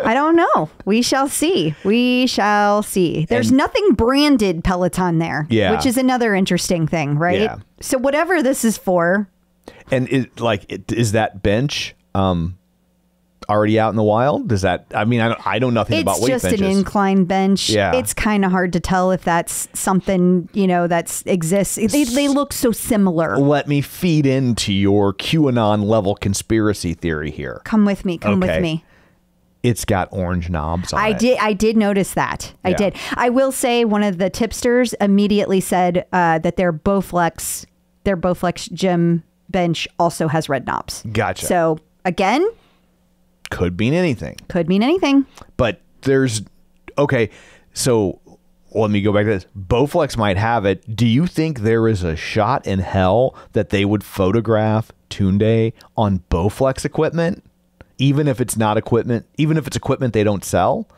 I don't know. We shall see. We shall see. There's And- nothing branded Peloton there. Yeah. Which is another interesting thing, right? Yeah. So whatever this is for, And it like it, is that bench um already out in the wild? Does that? I mean, I don't. I know nothing it's about weight benches. It's just an incline bench. Yeah. It's kind of hard to tell if that's something, you know, that exists. They, they look so similar. Let me feed into your QAnon level conspiracy theory here. Come with me. Come Okay. with me. It's got orange knobs on I it. did. I did notice that. I Yeah. did. I will say one of the tipsters immediately said uh, that their Bowflex, their Bowflex gym bench also has red knobs. Gotcha. So again, Could mean anything. could mean anything. but there's okay so let me go back to this bowflex might have it do you think there is a shot in hell that they would photograph tunde on bowflex equipment even if it's not equipment even if it's equipment they don't sell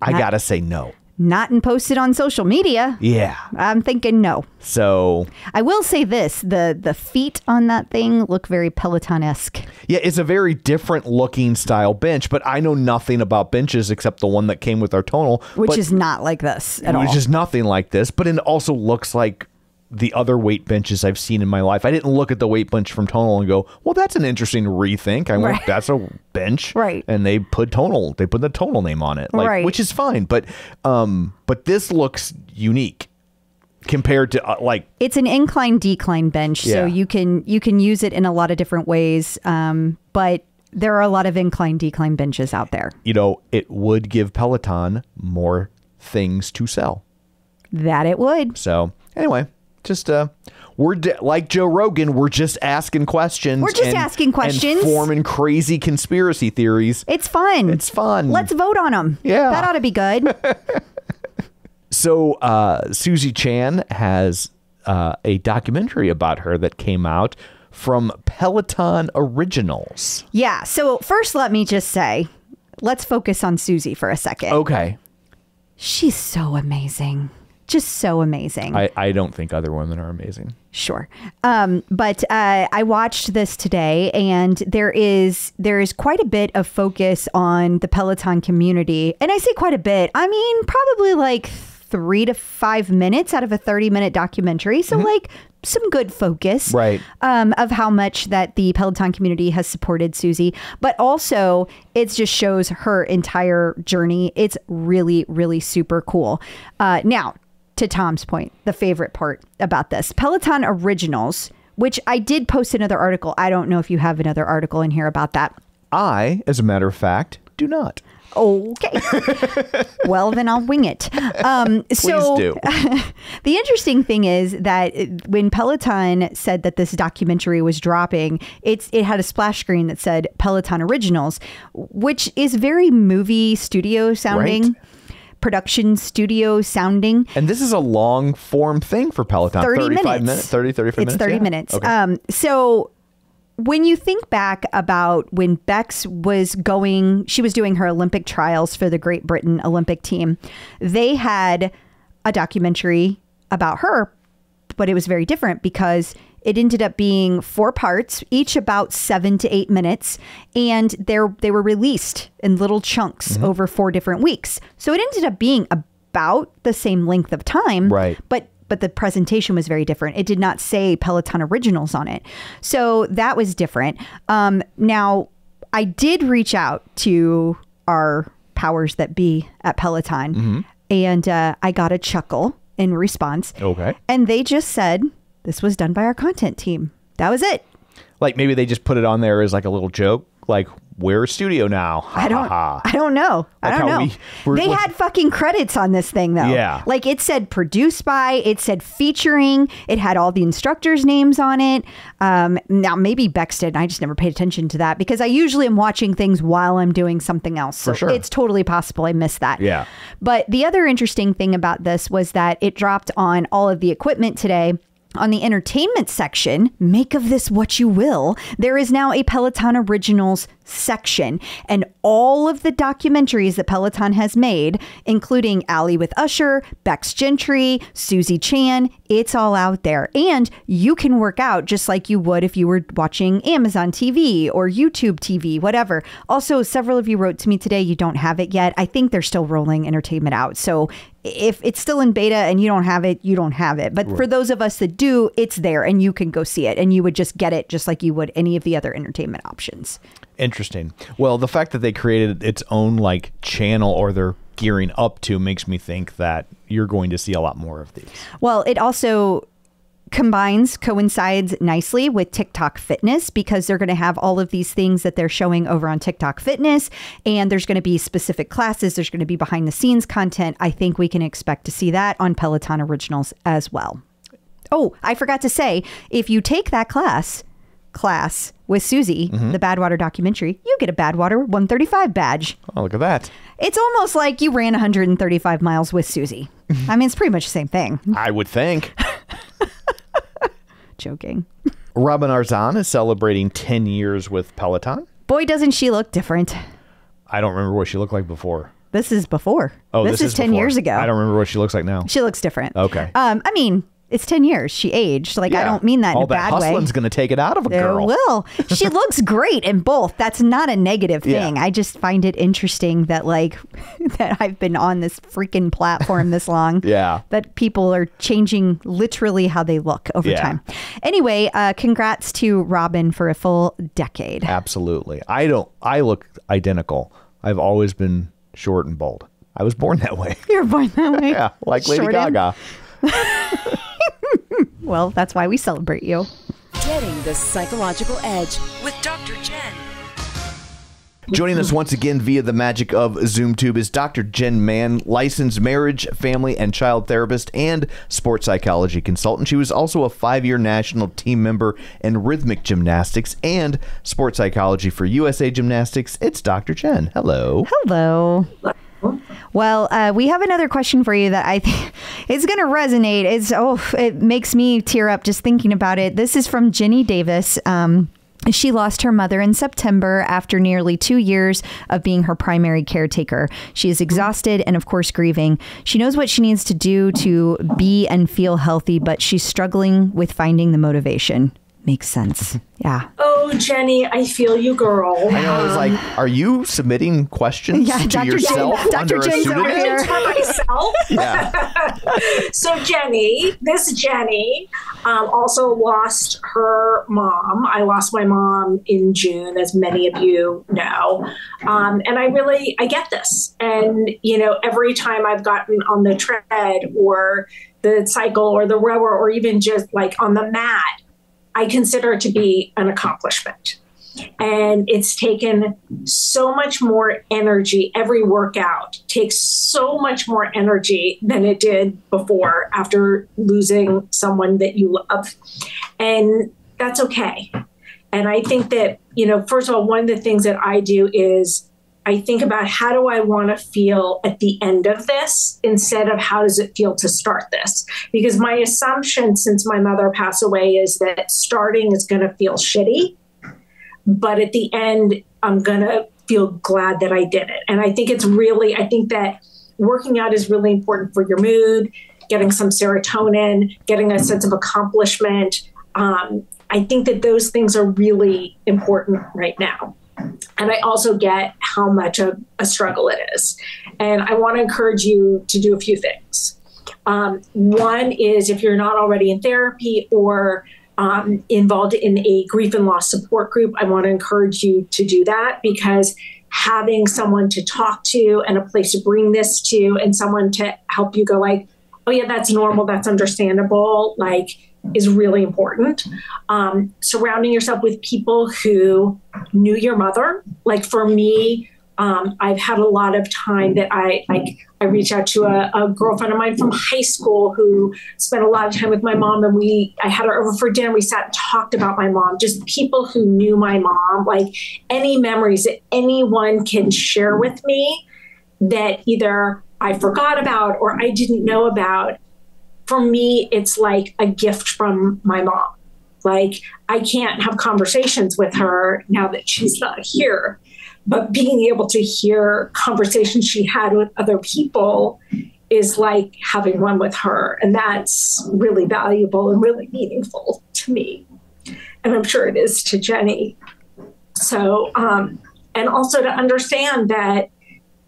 i Not- gotta say no Not and posted on social media. yeah I'm thinking no. so I will say this: the the feet on that thing look very Peloton esque. yeah it's a very different looking style bench but i know nothing about benches except the one that came with our tonal Which but- is not like this at all. which is nothing like this, but it also looks like the other weight benches I've seen in my life. I didn't look at the weight bench from Tonal and go, "Well, that's an interesting rethink." I went, Right. "That's a bench," Right. And they put Tonal, they put the Tonal name on it, like, Right. which is fine. But, um, but this looks unique compared to uh, like it's an incline decline bench, Yeah. so you can you can use it in a lot of different ways. Um, but there are a lot of incline decline benches out there. you know, it would give Peloton more things to sell. That it would. So anyway, just uh, we're like Joe Rogan. We're just asking questions. We're just asking questions. and forming crazy conspiracy theories. It's fun. It's fun. Let's vote on them. Yeah. that ought to be good. So uh, Susie Chan has uh, a documentary about her that came out from Peloton Originals. yeah. So first, let me just say, let's focus on Susie for a second. Okay, She's so amazing. Just so amazing. I, I don't think other women are amazing. Sure. Um, but uh, I watched this today, and there is there is quite a bit of focus on the Peloton community, and I say quite a bit. I mean, probably like three to five minutes out of a thirty minute documentary. So like some good focus, Right. Um, of how much that the Peloton community has supported Susie, but also it just shows her entire journey. It's really really super cool. Uh, now to Tom's point, the favorite part about this Peloton Originals, which I did post another article. I don't know if you have another article in here about that. I, as a matter of fact, do not. Okay. well, then I'll wing it. Um, so do. the interesting thing is that it- when Peloton said that this documentary was dropping, it's it had a splash screen that said Peloton Originals, which is very movie studio sounding. Right. Production studio sounding. And this is a long form thing for Peloton. 30 35 minutes. 30, 35 it's minutes. 30 yeah. minutes. Okay. Um, so when you think back about when Bex was going, she was doing her Olympic trials for the Great Britain Olympic team. They had a documentary about her, but it was very different because it ended up being four parts, each about seven to eight minutes, and they're they were released in little chunks Mm-hmm. over four different weeks. So it ended up being about the same length of time, Right. but but the presentation was very different. It did not say Peloton Originals on it, so that was different. Um, now, I did reach out to our powers that be at Peloton, Mm-hmm. and uh, I got a chuckle in response. Okay. and they just said this was done by our content team. That was it. like maybe they just put it on there as like a little joke. Like, we're a studio now. Ha, I don't. ha, ha. I don't know. I don't know. we- they had fucking credits on this thing though. Yeah. Like it said produced by. It said featuring. It had all the instructors' names on it. Um, now maybe Bex did. and I just never paid attention to that because I usually am watching things while I'm doing something else. So For sure. It's totally possible I missed that. Yeah. But the other interesting thing about this was that it dropped on all of the equipment today. On the entertainment section, make of this what you will, there is now a Peloton Originals section. And all of the documentaries that Peloton has made, including Ally with Usher, Bex Gentry, Susie Chan, it's all out there. And you can work out just like you would if you were watching Amazon TV or YouTube TV, whatever. Also, several of you wrote to me today, you don't have it yet. I think they're still rolling entertainment out. So if it's still in beta and you don't have it, you don't have it. But for those of us that do, it's there and you can go see it and you would just get it just like you would any of the other entertainment options. Interesting. Well, the fact that they created its own like channel or they're gearing up to makes me think that you're going to see a lot more of these. Well, it also combines coincides nicely with TikTok Fitness because they're going to have all of these things that they're showing over on TikTok Fitness and there's going to be specific classes, there's going to be behind the scenes content. I think we can expect to see that on Peloton Originals as well. Oh, I forgot to say, if you take that class class with Susie, the Badwater documentary, you get a Badwater 135 badge. Oh, look at that. It's almost like you ran 135 miles with Susie. I mean, it's pretty much the same thing. I would think. Joking. Robin Arzon is celebrating 10 years with Peloton. Boy, doesn't she look different. I don't remember what she looked like before. This is before. Oh, this, is, 10 before. years ago. I don't remember what she looks like now. She looks different. Okay. Um, I mean, it's 10 years. She aged. Like, I don't mean that All in a that bad way. hustling's going to take it out of a It girl. will. She looks great in both. That's not a negative Yeah. thing. I just find it interesting that like that I've been on this freaking platform this long. Yeah. That people are changing literally how they look over Yeah. time. Anyway, uh, congrats to Robin for a full decade. Absolutely. I don't. I look identical. I've always been short and bold. I was born that way. You're born that way. Yeah, like Lady Gaga. Well, that's why we celebrate you. Getting the psychological edge. With Dr. Jenn. Joining us once again via the magic of ZoomTube is Dr. Jenn Mann, licensed marriage, family, and child therapist and sports psychology consultant. She was also a five year national team member in rhythmic gymnastics and sports psychology for USA Gymnastics. It's Dr. Jenn. Hello. Hello. Well, uh, we have another question for you that I think is going to resonate. It's oh, it makes me tear up just thinking about it. This is from Jenny Davis. Um, she lost her mother in September after nearly two years of being her primary caretaker. She is exhausted and, of course, grieving. She knows what she needs to do to be and feel healthy, but she's struggling with finding the motivation. Makes sense. Yeah. Oh, Jenny, I feel you, girl. I know. I was like, are you submitting questions Yeah, to Dr. Jenn- yourself Dr. under a Jen's over pseudonym? here. For myself. Yeah. So, Jenny, this Jenny um, also lost her mom. I lost my mom in June, as many of you know. Um, and I really, I get this. And, you know, every time I've gotten on the tread or the cycle or the rower or even just like on the mat, I consider it to be an accomplishment. And it's taken so much more energy. Every workout takes so much more energy than it did before after losing someone that you love. And that's okay. And I think that, you know, first of all, one of the things that I do is I think about how do I want to feel at the end of this instead of how does it feel to start this? Because my assumption since my mother passed away is that starting is going to feel shitty, but at the end, I'm going to feel glad that I did it. And I think it's really, I think that working out is really important for your mood, getting some serotonin, getting a sense of accomplishment. Um, I think that those things are really important right now. And I also get how much of a struggle it is. And I want to encourage you to do a few things. Um, one is if you're not already in therapy or um, involved in a grief and loss support group, I want to encourage you to do that because having someone to talk to and a place to bring this to and someone to help you go like, oh yeah, that's normal, that's understandable, like is really important. Um, surrounding yourself with people who knew your mother. Like for me, um, I've had a lot of time that I like. I reach out to a, a girlfriend of mine from high school who spent a lot of time with my mom, and we. I had her over for dinner. We sat and talked about my mom. Just people who knew my mom, like any memories that anyone can share with me that either I forgot about or I didn't know about for me, it's like a gift from my mom. Like I can't have conversations with her now that she's not here, but being able to hear conversations she had with other people is like having one with her. And that's really valuable and really meaningful to me. And I'm sure it is to Jenny. So, um, and also to understand that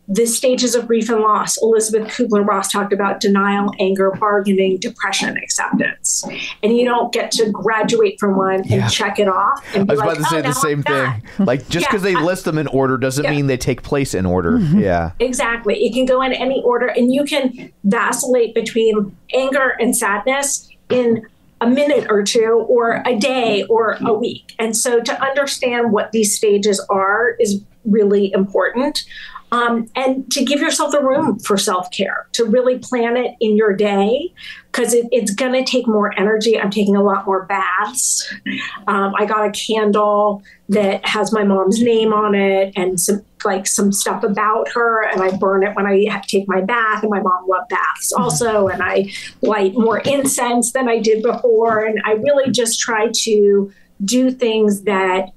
the stages of grief and loss, Elizabeth Kubler Ross talked about denial, anger, bargaining, depression, acceptance. And you don't get to graduate from one Yeah. and check it off. And I be was about like, to say "Oh, the same I'm thing. done." Like just Yeah, because they list them in order doesn't Yeah. mean they take place in order. Mm-hmm. Yeah. Exactly. It can go in any order, and you can vacillate between anger and sadness in a minute or two, or a day, or a week. And so to understand what these stages are is really important. Um, and to give yourself the room for self care, to really plan it in your day, because it, it's going to take more energy. I'm taking a lot more baths. Um, I got a candle that has my mom's name on it and some like some stuff about her, and I burn it when I take my bath. And my mom loved baths also, and I light more incense than I did before. And I really just try to do things that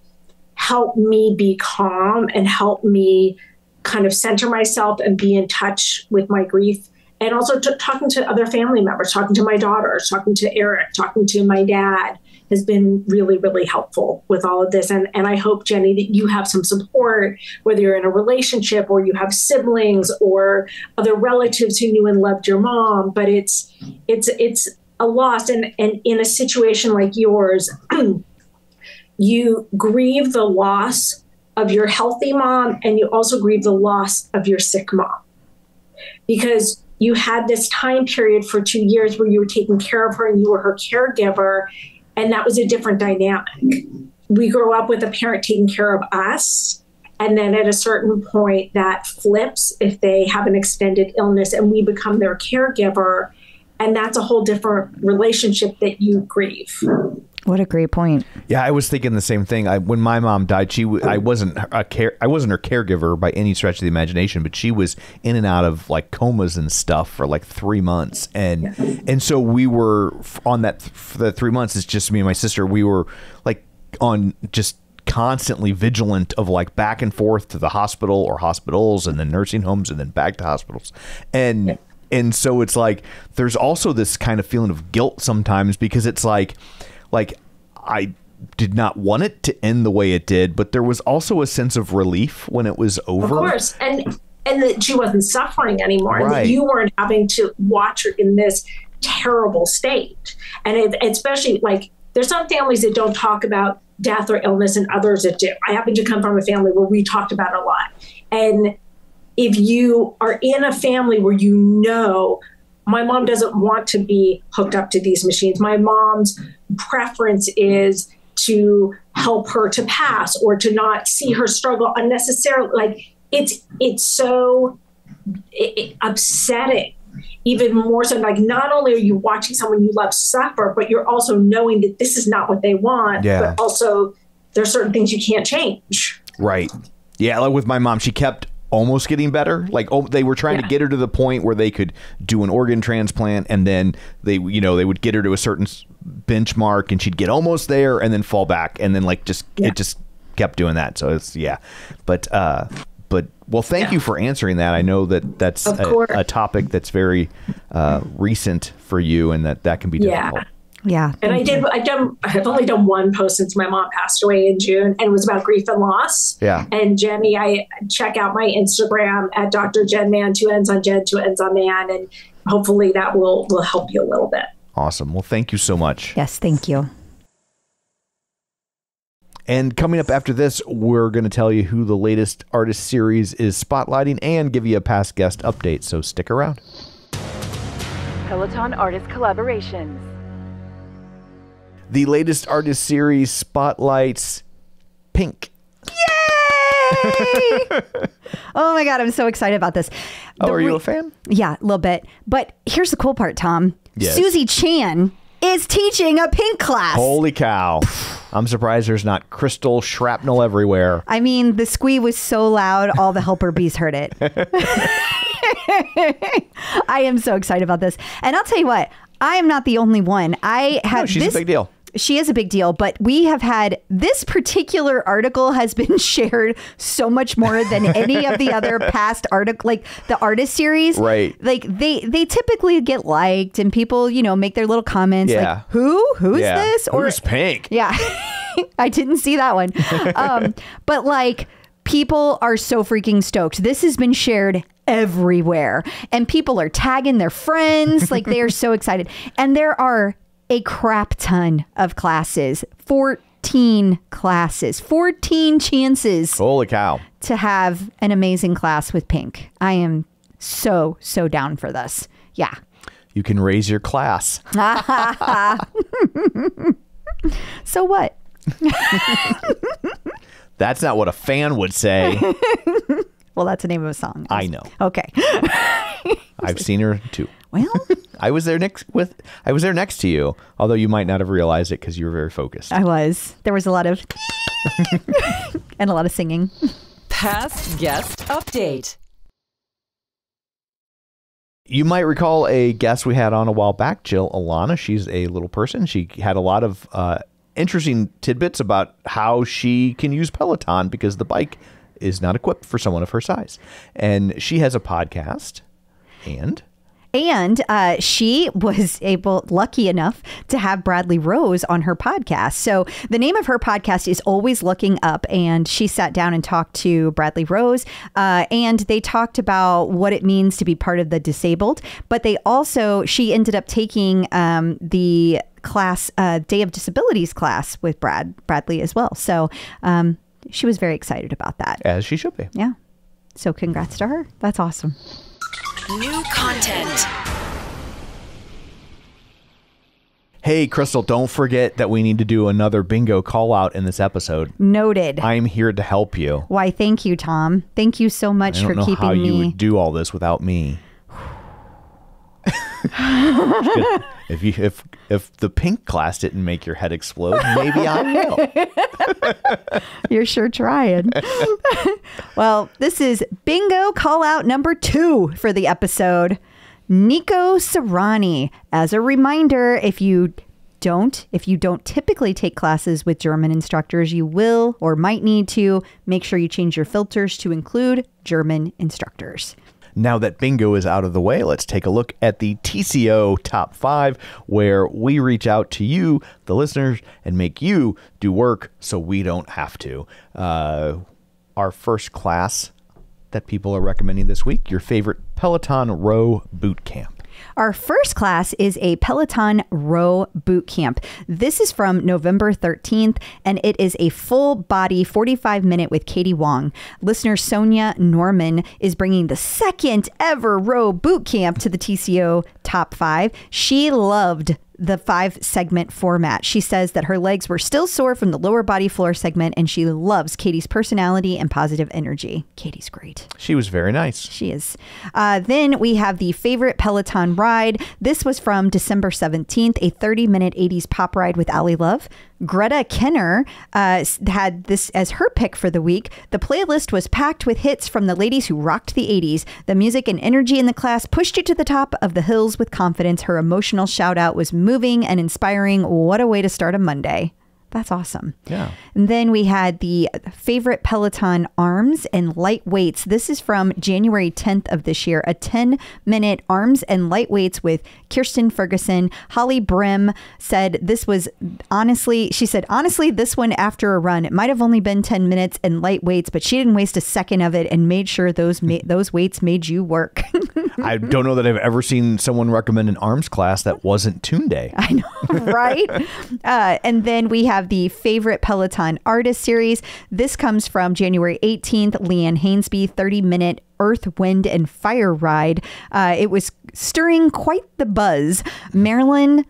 help me be calm and help me kind of center myself and be in touch with my grief. And also t- talking to other family members talking to my daughter talking to eric talking to my dad has been really really helpful with all of this. And and i hope jenny that you have some support whether you're in a relationship or you have siblings or other relatives who knew and loved your mom but it's it's it's a loss. And and in a situation like yours you grieve the loss of your healthy mom and you also grieve the loss of your sick mom. Because you had this time period for two years where you were taking care of her and you were her caregiver and that was a different dynamic. We grow up with a parent taking care of us and then at a certain point that flips if they have an extended illness and we become their caregiver and that's a whole different relationship that you grieve What a great point. Yeah, I was thinking the same thing. I, when my mom died, she w- I wasn't a care I wasn't her caregiver by any stretch of the imagination, but she was in and out of like comas and stuff for like three months, and and so we were on that th- for the three months. It's just me and my sister. We were like on just constantly vigilant of like back and forth to the hospital or hospitals and then nursing homes and then back to hospitals and and so it's like there's also this kind of feeling of guilt sometimes because it's like like I did not want it to end the way it did, but there was also a sense of relief when it was over. Of course, and and that she wasn't suffering anymore, and that you weren't having to watch her in this terrible state. And it, especially like there's some families that don't talk about death or illness, and others that do. I happen to come from a family where we talked about it a lot, and if you are in a family where you know my mom doesn't want to be hooked up to these machines. My mom's preference is to help her to pass or to not see her struggle unnecessarily. Like it's it's so i i- upsetting. Even more so, like not only are you watching someone you love suffer, but you're also knowing that this is not what they want. Yeah. But also, there's certain things you can't change. Right. Yeah, like with my mom, she kept almost getting better. Like oh, they were trying to get her to the point where they could do an organ transplant, and then they, you know, they would get her to a certain benchmark, and she'd get almost there, and then fall back, and then like just Yeah. it just kept doing that. So it's yeah, but uh, but well, thank Yeah. you for answering that. I know that that's a, a topic that's very uh, recent for you, and that that can be Yeah. difficult. Yeah. And I did. I done. I've only done one post since my mom passed away in June, and it was about grief and loss. Yeah. And Jenny, I check out my Instagram at Dr. Jenn Mann, two ends on Jen, two ends on Man, and hopefully that will will help you a little bit. Awesome. Well, thank you so much. Yes, thank you. And coming up after this, we're going to tell you who the latest artist series is spotlighting and give you a past guest update. So stick around. Peloton Artist Collaborations. The latest artist series spotlights Pink. Oh my god, I'm so excited about this. Oh, are you a fan? Yeah, a little bit. But here's the cool part, Tom. Yes. Susie Chan is teaching a pink class. Holy cow. I'm surprised there's not crystal shrapnel everywhere. I mean, the squee was so loud, all the helper bees heard it. I am so excited about this. And I'll tell you what, I am not the only one. I have No, she's this, a big deal. She is a big deal, but we have had this particular article has been shared so much more than any of the other past article, like the artist series. Right. Like they they typically get liked and people you know make their little comments Yeah. like who who's yeah. this Who's pink? yeah, I didn't see that one. Um, but like, people are so freaking stoked. This has been shared everywhere, and people are tagging their friends. Like, they are so excited. And there are a crap ton of classes 14 classes, 14 chances Holy cow. to have an amazing class with Pink. I am so, so down for this. Yeah. You can raise your class. So what? That's not what a fan would say. Well, that's the name of a song. I know. Okay. I've seen her too. Well, I was there next with I was there next to you, although you might not have realized it because you were very focused. I was. There was a lot of and a lot of singing. Past guest update. You might recall a guest we had on a while back, Jill Ilana. She's a little person. She had a lot of uh, interesting tidbits about how she can use Peloton because the bike is not equipped for someone of her size. And she has a podcast and And uh, she was able, lucky enough, to have Bradley Rose on her podcast. So the name of her podcast is Always Looking Up. And she sat down and talked to Bradley Rose. Uh, and they talked about what it means to be part of the disabled. But they also, she ended up taking um, the class, uh, Day of Disabilities class with Brad Bradley as well. So um, she was very excited about that. as she should be. Yeah. So congrats to her. That's awesome. New content. Hey, Crystal, don't forget that we need to do another bingo call out in this episode. Noted. I'm here to help you. Why, thank you, Tom. Thank you so much I don't for know keeping how me. you would do all this without me. If you if if the pink class didn't make your head explode, maybe I will. You're sure trying. well, this is bingo call out number two for the episode. Nico Sarani. As a reminder, if you don't, if you don't typically take classes with German instructors, you will or might need to make sure you change your filters to include German instructors. Now that bingo is out of the way, let's take a look at the TCO top five, where we reach out to you, the listeners, and make you do work so we don't have to. Uh, our first class that people are recommending this week, your favorite Peloton Row Boot Camp. Our first class is a Peloton row boot camp. This is from November 13th, and it is a full body 45 minute with Katie Wang. Listener Sonia Norman is bringing the second ever row boot camp to the TCO top five. She loved the five segment format. She says that her legs were still sore from the lower body floor segment, and she loves Katie's personality and positive energy. Katie's great. She was very nice. She is. Uh, then we have the favorite Peloton ride. This was from December 17th, a 30 minute 80s pop ride with Ally Love. Greta Kenner uh, had this as her pick for the week. The playlist was packed with hits from the ladies who rocked the 80s. The music and energy in the class pushed you to the top of the hills with confidence. Her emotional shout out was moving and inspiring. What a way to start a Monday! That's awesome. Yeah. And then we had the favorite Peloton arms and light weights. This is from January 10th of this year, a 10 minute arms and light weights with Kirsten Ferguson. Holly Brim said this was honestly, she said, honestly, this one after a run, it might have only been 10 minutes and light weights, but she didn't waste a second of it and made sure those ma- those weights made you work. I don't know that I've ever seen someone recommend an arms class that wasn't Tunde. I know, right? uh, and then we have the favorite Peloton artist series. This comes from January 18th, Leanne Hainsby, 30 minute Earth, Wind, and Fire ride. Uh, it was stirring quite the buzz. Marilyn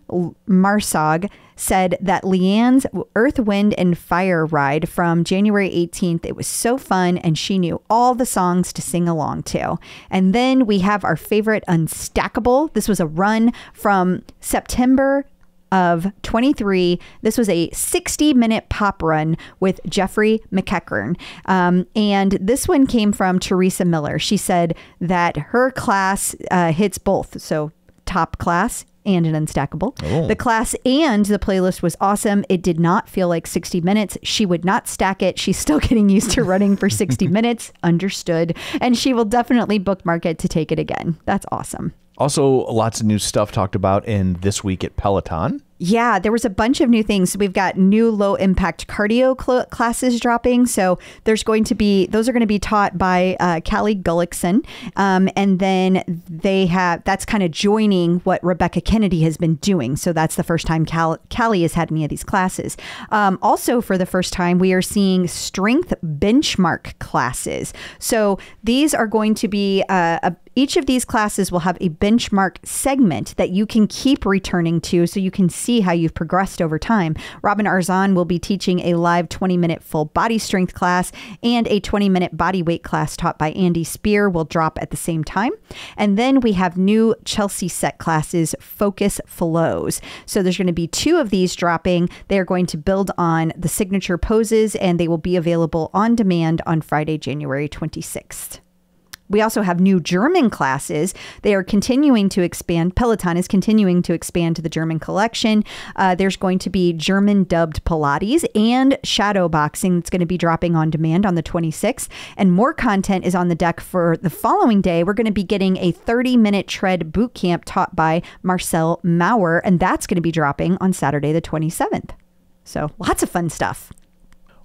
Marsog said that Leanne's Earth, Wind, and Fire ride from January 18th, it was so fun and she knew all the songs to sing along to. And then we have our favorite Unstackable. This was a run from September of 23. This was a 60 minute pop run with Jeffrey McEachern. Um, and this one came from Teresa Miller. She said that her class uh, hits both. So, top class and an unstackable. The class and the playlist was awesome. It did not feel like 60 minutes. She would not stack it. She's still getting used to running for 60 minutes. Understood. And she will definitely bookmark it to take it again. That's awesome. Also, lots of new stuff talked about in This Week at Peloton. Yeah, there was a bunch of new things. We've got new low impact cardio cl- classes dropping. So there's going to be, those are going to be taught by uh, Callie Gullickson. Um, and then they have, that's kind of joining what Rebecca Kennedy has been doing. So that's the first time Cal- Callie has had any of these classes. Um, also, for the first time, we are seeing strength benchmark classes. So these are going to be uh, a each of these classes will have a benchmark segment that you can keep returning to so you can see how you've progressed over time. Robin Arzon will be teaching a live 20 minute full body strength class, and a 20 minute body weight class taught by Andy Spear will drop at the same time. And then we have new Chelsea set classes, Focus Flows. So there's going to be two of these dropping. They are going to build on the signature poses, and they will be available on demand on Friday, January 26th. We also have new German classes. They are continuing to expand. Peloton is continuing to expand to the German collection. Uh, there's going to be German dubbed Pilates and shadow boxing that's going to be dropping on demand on the 26th. And more content is on the deck for the following day. We're going to be getting a 30 minute tread boot camp taught by Marcel Maurer, and that's going to be dropping on Saturday, the 27th. So lots of fun stuff.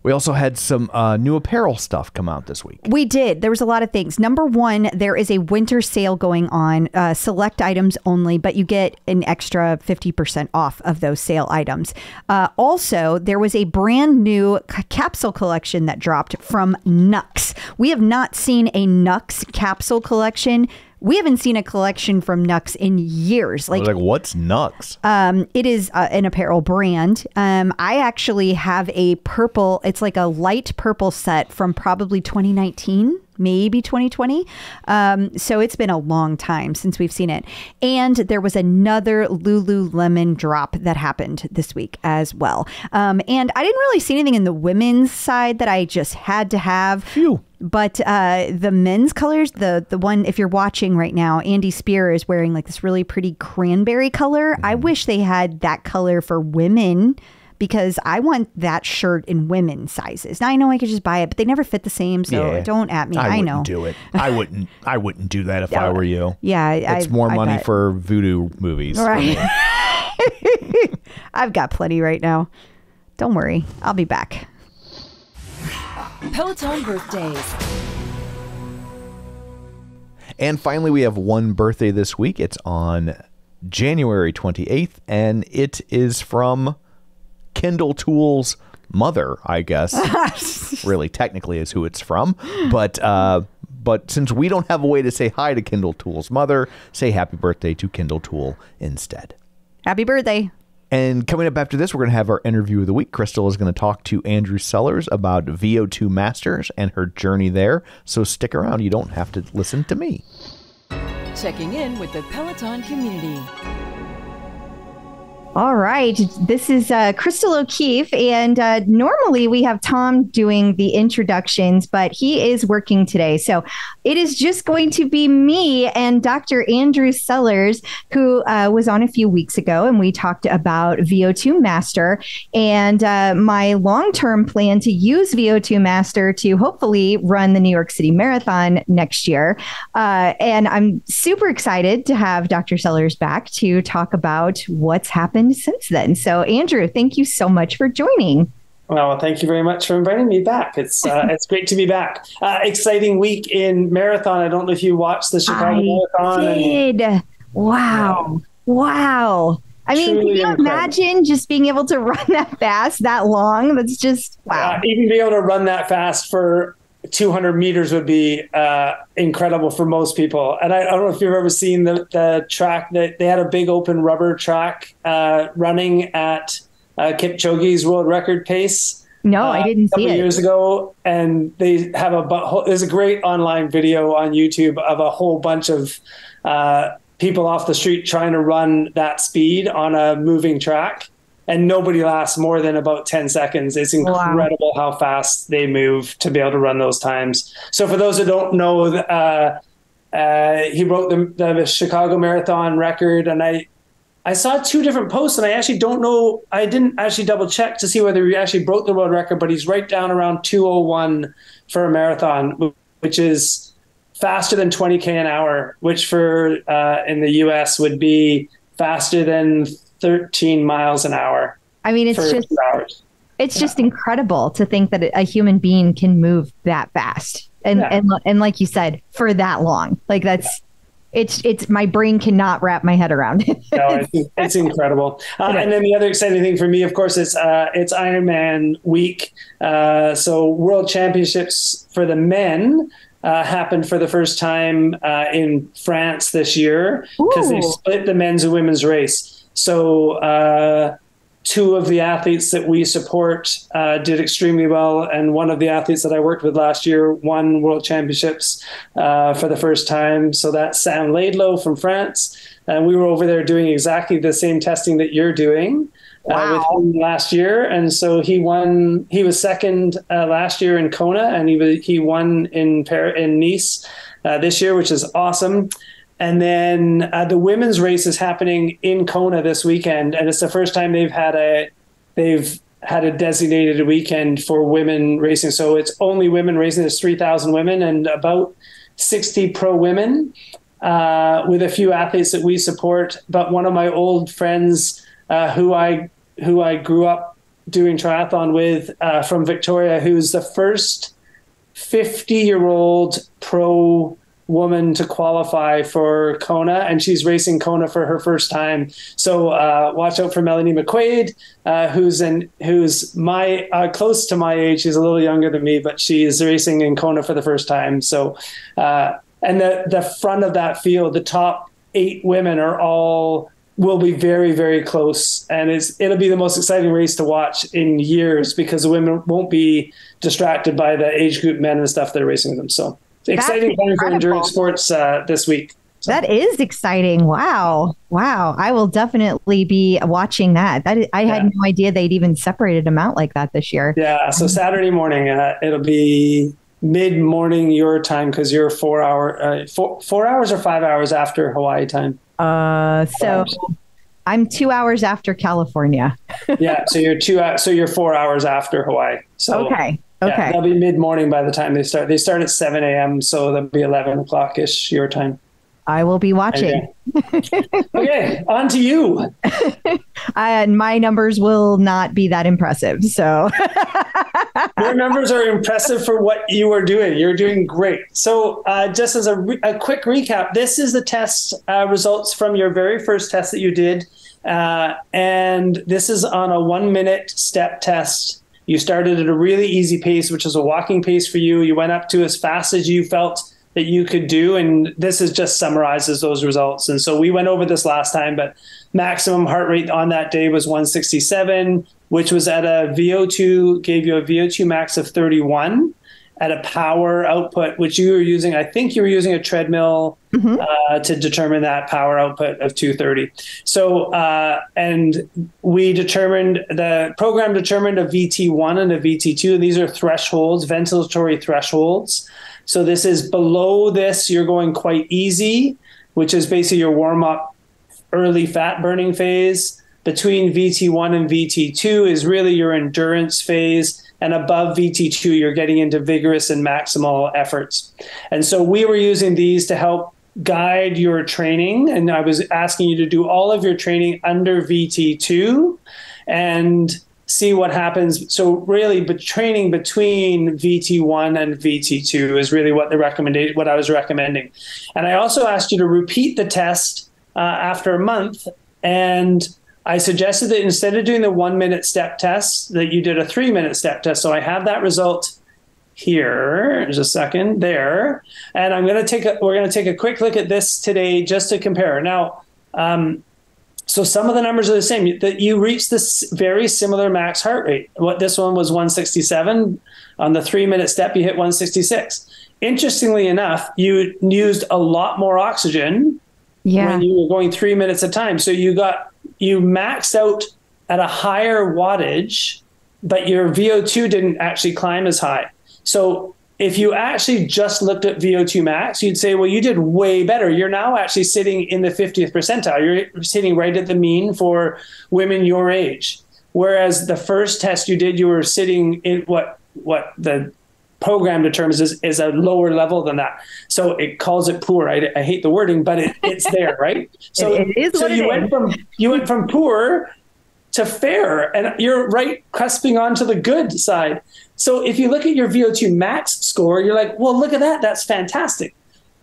We also had some uh, new apparel stuff come out this week. We did. There was a lot of things. Number one, there is a winter sale going on, uh, select items only, but you get an extra 50% off of those sale items. Uh, also, there was a brand new c- capsule collection that dropped from Nux. We have not seen a Nux capsule collection. We haven't seen a collection from Nux in years. Was like, what's Nux? Um, it is uh, an apparel brand. Um, I actually have a purple. It's like a light purple set from probably 2019, maybe 2020. Um, so it's been a long time since we've seen it. And there was another Lululemon drop that happened this week as well. Um, and I didn't really see anything in the women's side that I just had to have. Phew. But uh, the men's colors, the the one if you're watching right now, Andy Spear is wearing like this really pretty cranberry color. I Mm-hmm. wish they had that color for women because I want that shirt in women's sizes. Now I know I could just buy it, but they never fit the same. So Yeah. don't at me. I, wouldn't know. do it. I wouldn't. I wouldn't do that if I oh, were you. Yeah, it's I- more I money bet. for voodoo movies. Right. I've got plenty right now. Don't worry, I'll be back. Peloton birthdays. And finally, we have one birthday this week. It's on January 28th, and it is from Kendall Toole's mother, I guess. really, technically, is who it's from. But uh, but since we don't have a way to say hi to Kendall Toole's mother, say happy birthday to Kendall Toole instead. Happy birthday. And coming up after this, we're going to have our interview of the week. Crystal is going to talk to Andrew Sellars about VO2 Masters and her journey there. So stick around. You don't have to listen to me. Checking in with the Peloton community. All right. This is uh, Crystal O'Keefe. And uh, normally we have Tom doing the introductions, but he is working today. So it is just going to be me and Dr. Andrew Sellars, who uh, was on a few weeks ago. And we talked about VO2 Master and uh, my long term plan to use VO2 Master to hopefully run the New York City Marathon next year. Uh, and I'm super excited to have Dr. Sellars back to talk about what's happened since then. So, Andrew, thank you so much for joining. Well, thank you very much for inviting me back. It's uh, it's great to be back. Uh, exciting week in marathon. I don't know if you watched the Chicago Marathon. I and- did. Wow. Wow. I mean, can you incredible. imagine just being able to run that fast, that long? That's just wow. Uh, even be able to run that fast for 200 meters would be uh, incredible for most people. And I, I don't know if you've ever seen the, the track that they had a big open rubber track uh, running at uh, Kipchoge's world record pace. no, uh, I didn't a couple see it. years ago, and they have a bu- there's a great online video on YouTube of a whole bunch of uh, people off the street trying to run that speed on a moving track, and nobody lasts more than about 10 seconds. It's Wow. incredible how fast they move to be able to run those times. So for those who don't know, uh, uh, he wrote the, the Chicago Marathon record, and I I saw two different posts, and I actually don't know. I didn't actually double check to see whether he actually broke the world record, but he's right down around 201 for a marathon, which is faster than 20k an hour, which for uh, in the U.S. would be faster than 13 miles an hour I mean, it's just hours. It's just incredible to think that a human being can move that fast and Yeah. and and like you said for that long like that's it's it's my brain cannot wrap my head around it no, it's, it's incredible. Uh, and then the other exciting thing for me, of course, is uh, it's Ironman week. Uh, so World Championships for the men uh, happened for the first time uh, in France this year because they split the men's and women's race. So uh, two of the athletes that we support uh, did extremely well, and one of the athletes that I worked with last year won World Championships uh, for the first time. So that's Sam Laidlow from France, and we were over there doing exactly the same testing that you're doing. Uh, with him last year, and so he won. He was second uh, last year in Kona, and he was, he won in Par- in Nice uh, this year, which is awesome. And then uh, the women's race is happening in Kona this weekend, and it's the first time they've had a they've had a designated weekend for women racing. So it's only women racing. There's three thousand women and about sixty pro women, uh, with a few athletes that we support. But one of my old friends, uh, who I who I grew up doing triathlon with uh, from Victoria, who's the first 50 year old pro woman to qualify for Kona, and she's racing Kona for her first time. So uh, watch out for Melanie McQuaid, uh, who's in who's my uh, close to my age. She's a little younger than me, but she is racing in Kona for the first time. So, uh, and the the front of that field, the top eight women are all will be very very close and it's it'll be the most exciting race to watch in years because the women won't be distracted by the age group men and stuff they're racing them so exciting time for endurance sports uh, this week. That is exciting. Wow. Wow. I will definitely be watching that. That is, i had no idea they'd even separated them out like that this year. Yeah so saturday morning uh, it'll be mid morning your time because you're four hour uh, four, four hours or five hours after hawaii time. Uh so i'm two hours after california. Yeah so you're two so you're four hours after hawaii. So okay Yeah, they'll be mid morning by the time they start. They start at 7 a.m., so that'll be 11 o'clock ish your time. i will be watching Okay. okay, on to you. and my numbers will not be that impressive so Your numbers are impressive for what you are doing. You're doing great. So, uh, just as a, re- a quick recap, this is the test uh, results from your very first test that you did. Uh, and this is on a one minute step test. You started at a really easy pace, which is a walking pace for you. You went up to as fast as you felt that you could do. And this is just summarizes those results. And so we went over this last time, but maximum heart rate on that day was 167, which was at a VO2, gave you a VO2 max of 31 at a power output, which you were using, I think you were using a treadmill uh, to determine that power output of 230. So, uh, and we determined the program determined a VT1 and a VT2. These are thresholds, ventilatory thresholds. So this is below this, you're going quite easy, which is basically your warm up early fat burning phase. Between VT1 and VT2 is really your endurance phase. And above VT2, you're getting into vigorous and maximal efforts. And so we were using these to help guide your training. And I was asking you to do all of your training under VT2 and see what happens. So really, but training between VT1 and VT2 is really what the recommendation, what I was recommending. And I also asked you to repeat the test uh, after a month. And I suggested that instead of doing the one minute step test, that you did a three minute step test. So I have that result here. Just a second there, and I'm going to take a, we're going to take a quick look at this today just to compare. Now, um, so some of the numbers are the same. That you reach this very similar max heart rate. What this one was 167 on the three minute step. You hit 166. Interestingly enough, you used a lot more oxygen yeah when you were going three minutes at a time. So you got you maxed out at a higher wattage, but your VO2 didn't actually climb as high. So if you actually just looked at VO2 max, you'd say, well, you did way better. You're now actually sitting in the 50th percentile. You're sitting right at the mean for women your age. Whereas the first test you did, you were sitting in what what the program determines is, is a lower level than that. So it calls it poor. I, I hate the wording, but it, it's there, right? So, It- is so what you it went is. from you went from poor to fair, and you're right cusping onto the good side. So if you look at your VO2 max score, you're like, well, look at that. That's fantastic.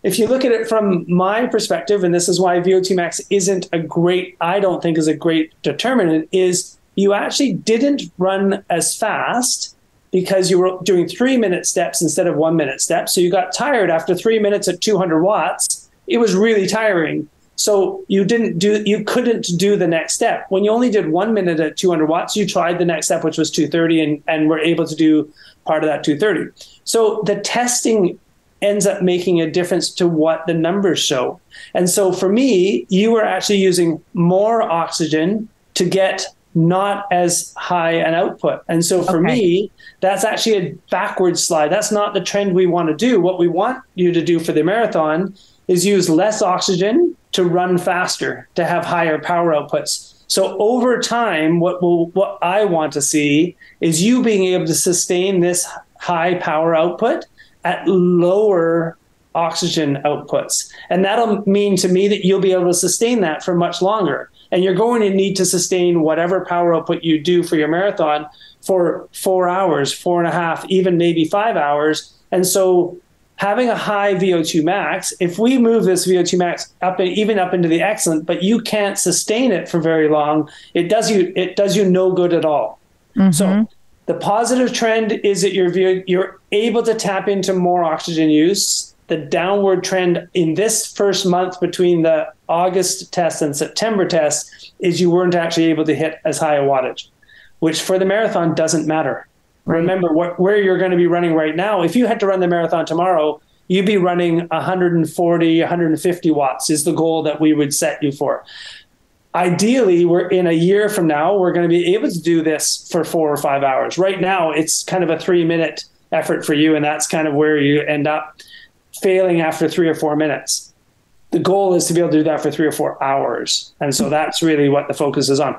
If you look at it from my perspective, and this is why VO2 max isn't a great, I don't think is a great determinant, is you actually didn't run as fast because you were doing three minute steps instead of one minute steps. So you got tired after three minutes at 200 watts. It was really tiring. So you didn't do, you couldn't do the next step. When you only did one minute at 200 watts, you tried the next step, which was 230, and, and were able to do part of that 230. So the testing ends up making a difference to what the numbers show. And so for me, you were actually using more oxygen to get not as high an output. And so for Okay. me, that's actually a backward slide. That's not the trend we want to do. What we want you to do for the marathon is use less oxygen to run faster, to have higher power outputs. So over time, what will what I want to see is you being able to sustain this high power output at lower oxygen outputs. And that'll mean to me that you'll be able to sustain that for much longer. And you're going to need to sustain whatever power output you do for your marathon for four hours, four and a half, even maybe five hours. And so having a high VO2 max, if we move this VO2 max up even up into the excellent, but you can't sustain it for very long, it does you it does you no good at all. Mm-hmm. So the positive trend is that you're you're able to tap into more oxygen use. The downward trend in this first month between the August test and September test is you weren't actually able to hit as high a wattage, which for the marathon doesn't matter. Remember what, where you're going to be running right now. If you had to run the marathon tomorrow, you'd be running 140, 150 watts is the goal that we would set you for ideally we're in a year from now we're going to be able to do this for four or five hours right now it's kind of a three minute effort for you and that's kind of where you end up failing after three or four minutes the goal is to be able to do that for three or four hours and so that's really what the focus is on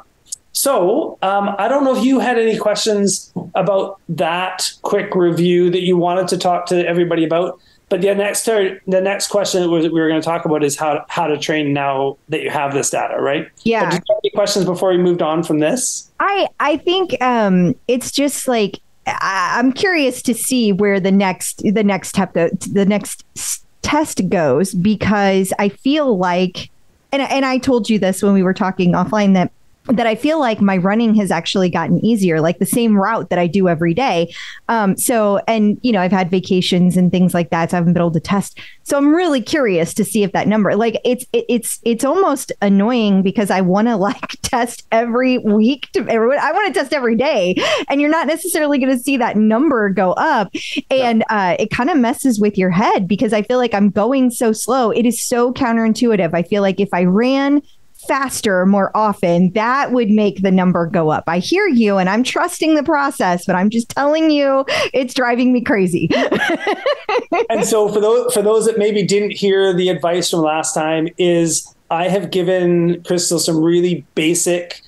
so um, i don't know if you had any questions about that quick review that you wanted to talk to everybody about but the next the next question that we were going to talk about is how how to train now that you have this data, right? Yeah. But did you have any questions before we moved on from this? I I think um, it's just like I, I'm curious to see where the next the next step the, the next test goes because I feel like and and I told you this when we were talking offline that that I feel like my running has actually gotten easier, like the same route that I do every day. Um, so, and you know, I've had vacations and things like that, so I haven't been able to test. So I'm really curious to see if that number, like, it's it, it's it's almost annoying because I want to like test every week to everyone. I want to test every day, and you're not necessarily going to see that number go up, and uh, it kind of messes with your head because I feel like I'm going so slow. It is so counterintuitive. I feel like if I ran faster more often, that would make the number go up. I hear you and I'm trusting the process, but I'm just telling you it's driving me crazy. and so for those for those that maybe didn't hear the advice from last time is I have given Crystal some really basic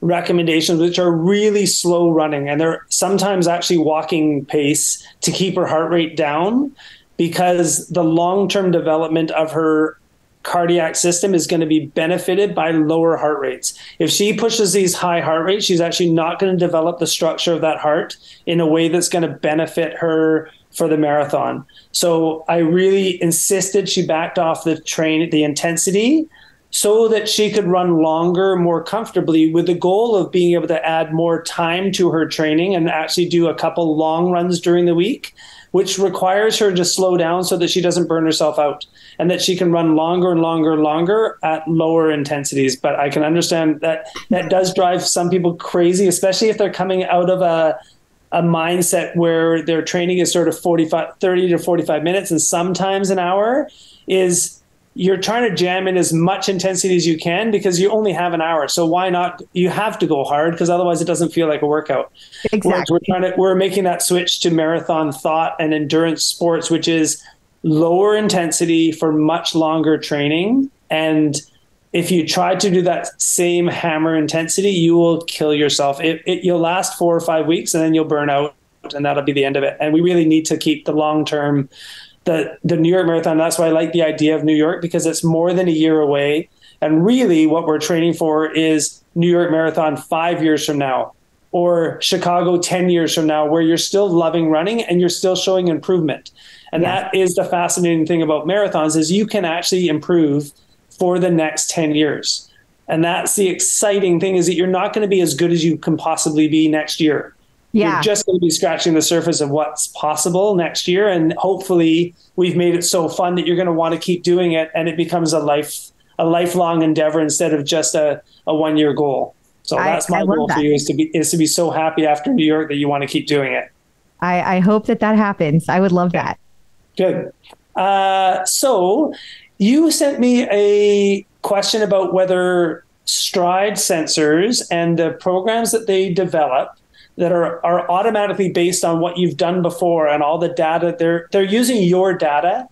recommendations which are really slow running and they're sometimes actually walking pace to keep her heart rate down because the long-term development of her cardiac system is going to be benefited by lower heart rates. If she pushes these high heart rates, she's actually not going to develop the structure of that heart in a way that's going to benefit her for the marathon. So I really insisted she backed off the train the intensity so that she could run longer more comfortably with the goal of being able to add more time to her training and actually do a couple long runs during the week which requires her to slow down so that she doesn't burn herself out and that she can run longer and longer and longer at lower intensities. But I can understand that that does drive some people crazy, especially if they're coming out of a a mindset where their training is sort of 45 30 to 45 minutes and sometimes an hour is you're trying to jam in as much intensity as you can because you only have an hour. So why not? You have to go hard because otherwise it doesn't feel like a workout. Whereas Exactly. We're trying to we're making that switch to marathon thought and endurance sports, which is lower intensity for much longer training. And if you try to do that same hammer intensity, you will kill yourself. It, it you'll last four or five weeks and then you'll burn out, and that'll be the end of it. And we really need to keep the long term the the New York Marathon. That's why I like the idea of New York because it's more than a year away. And really, what we're training for is New York Marathon five years from now, or Chicago ten years from now, where you're still loving running and you're still showing improvement. And that is the fascinating thing about marathons is you can actually improve for the next ten years. And that's the exciting thing is that you're not going to be as good as you can possibly be next year Yeah. you're just going to be scratching the surface of what's possible next year and hopefully we've made it so fun that you're going to want to keep doing it and it becomes a life a lifelong endeavor instead of just a, a one year goal so I- that's my goal that. for you is to be is to be so happy after new york that you want to keep doing it I, I hope that that happens. I would love that. Good. Uh, so you sent me a question about whether stride sensors and the programs that they develop that are, are automatically based on what you've done before and all the data they're they're using your data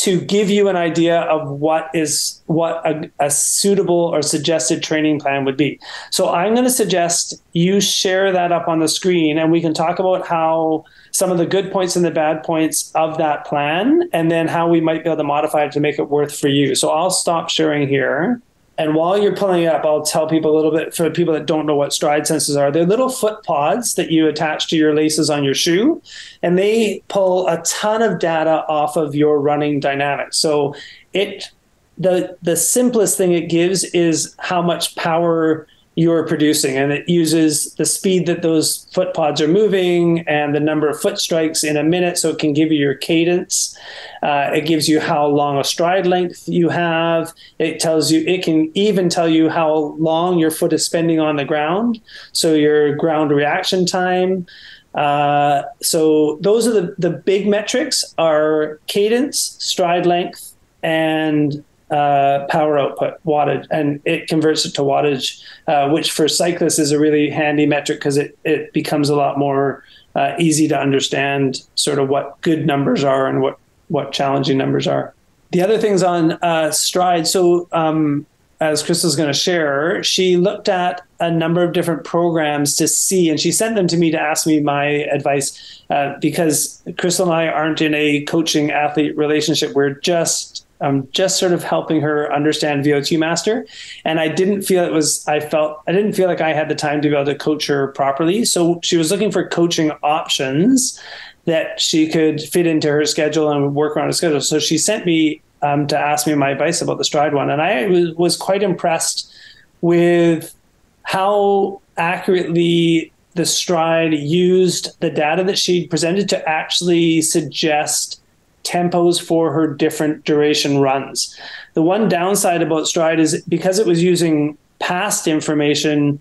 to give you an idea of what is what a, a suitable or suggested training plan would be. So I'm going to suggest you share that up on the screen and we can talk about how some of the good points and the bad points of that plan and then how we might be able to modify it to make it worth for you. So I'll stop sharing here. And while you're pulling it up, I'll tell people a little bit for people that don't know what stride sensors are. They're little foot pods that you attach to your laces on your shoe, and they pull a ton of data off of your running dynamics. So it the the simplest thing it gives is how much power you're producing and it uses the speed that those foot pods are moving and the number of foot strikes in a minute so it can give you your cadence. Uh, it gives you how long a stride length you have. It tells you it can even tell you how long your foot is spending on the ground so your ground reaction time. Uh, so those are the, the big metrics are cadence stride length and uh, power output wattage, and it converts it to wattage, uh, which for cyclists is a really handy metric because it it becomes a lot more uh, easy to understand sort of what good numbers are and what what challenging numbers are. The other things on uh, Stryd, so um, as Crystal's going to share, she looked at a number of different programs to see, and she sent them to me to ask me my advice uh, because Crystal and I aren't in a coaching athlete relationship. We're just um, just sort of helping her understand VO2 Master, and I didn't feel it was. I felt I didn't feel like I had the time to be able to coach her properly. So she was looking for coaching options that she could fit into her schedule and work around her schedule. So she sent me um, to ask me my advice about the Stryd one, and I was, was quite impressed with how accurately the Stryd used the data that she presented to actually suggest tempos for her different duration runs. The one downside about Stryd is because it was using past information,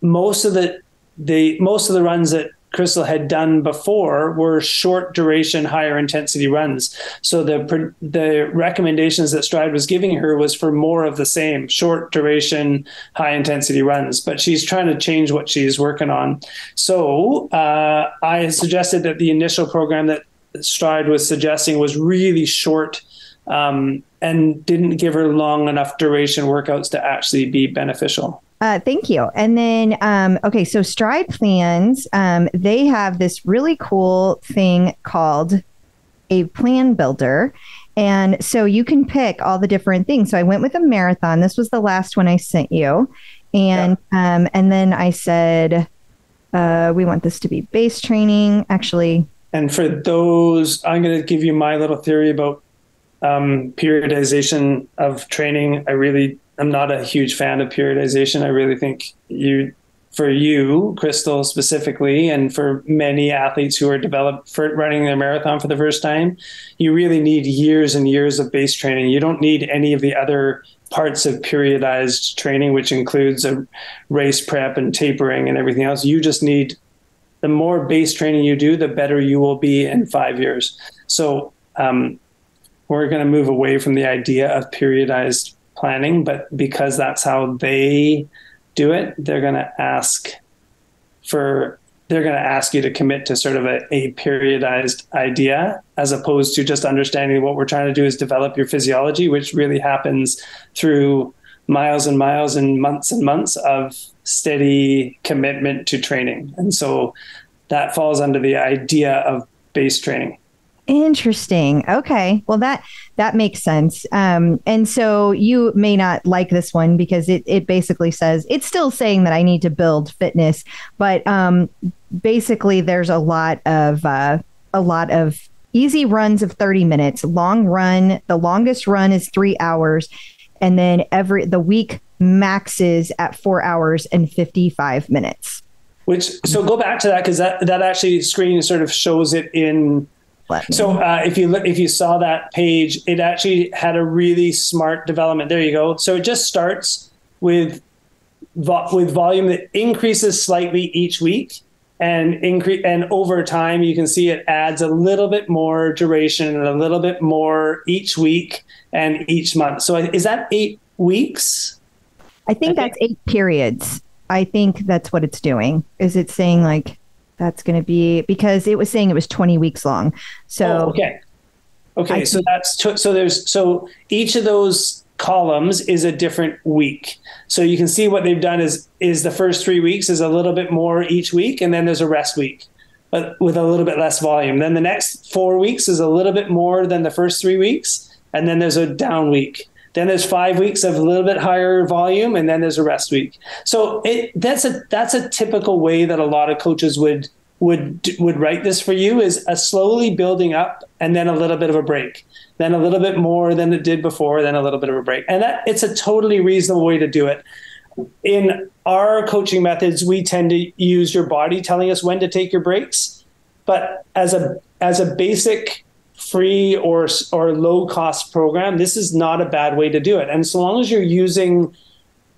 most of the the most of the runs that Crystal had done before were short duration, higher intensity runs. So the the recommendations that Stryd was giving her was for more of the same short duration, high intensity runs. But she's trying to change what she's working on. So uh, I suggested that the initial program that Stryd was suggesting was really short um, and didn't give her long enough duration workouts to actually be beneficial. Uh, thank you. And then, um, okay, so Stryd Plans, um, they have this really cool thing called a plan builder. And so you can pick all the different things. So I went with a marathon. This was the last one I sent you. And um, and then I said, uh, we want this to be base training. Actually, And for those, I'm going to give you my little theory about um, periodization of training. I really, I'm not a huge fan of periodization. I really think you, for you, Crystal specifically, and for many athletes who are developed for running their marathon for the first time, you really need years and years of base training. You don't need any of the other parts of periodized training, which includes a race prep and tapering and everything else. You just need the more base training you do, the better you will be in five years. So um, we're going to move away from the idea of periodized planning, but because that's how they do it, they're going to ask for they're going to ask you to commit to sort of a, a periodized idea as opposed to just understanding what we're trying to do is develop your physiology, which really happens through miles and miles and months and months of steady commitment to training. And so that falls under the idea of base training. Interesting. Okay. Well, that that makes sense. Um, and so you may not like this one because it it basically says it's still saying that I need to build fitness, but um, basically there's a lot of uh, a lot of easy runs of 30 minutes. Long run, the longest run is three hours, and then every the week maxes at four hours and 55 minutes. Which so go back to that because that that actually screen sort of shows it in So uh, if you look, if you saw that page, it actually had a really smart development. There you go. So it just starts with vo- with volume that increases slightly each week, and increase and over time you can see it adds a little bit more duration and a little bit more each week and each month. So is that eight weeks? I think that's eight periods. I think that's what it's doing. Is it saying like that's going to be because it was saying it was 20 weeks long. So Oh, okay. Okay, I so that's t- so there's so each of those columns is a different week. So you can see what they've done is is the first 3 weeks is a little bit more each week and then there's a rest week but with a little bit less volume. Then the next 4 weeks is a little bit more than the first 3 weeks and then there's a down week. Then there's 5 weeks of a little bit higher volume and then there's a rest week. So it that's a that's a typical way that a lot of coaches would would would write this for you is a slowly building up and then a little bit of a break. Then a little bit more than it did before then a little bit of a break. And that it's a totally reasonable way to do it. In our coaching methods we tend to use your body telling us when to take your breaks. But as a as a basic free or or low cost program this is not a bad way to do it. And so long as you're using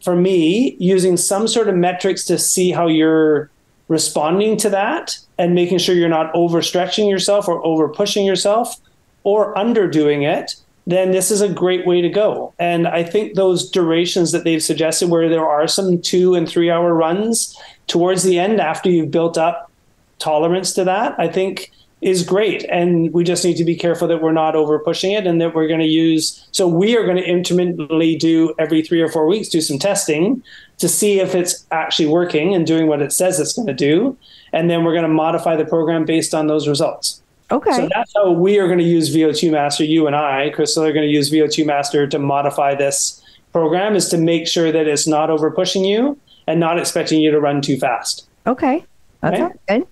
for me using some sort of metrics to see how you're responding to that and making sure you're not overstretching yourself or over pushing yourself or underdoing it then this is a great way to go. And i think those durations that they've suggested where there are some two and three hour runs towards the end after you've built up tolerance to that i think is great and we just need to be careful that we're not over pushing it and that we're going to use so we are going to intermittently do every three or four weeks do some testing to see if it's actually working and doing what it says it's going to do and then we're going to modify the program based on those results okay. so that's how we are going to use VO2 Master. You and I, Crystal, are going to use VO2 Master to modify this program is to make sure that it's not over pushing you and not expecting you to run too fast. Okay. That Okay. good.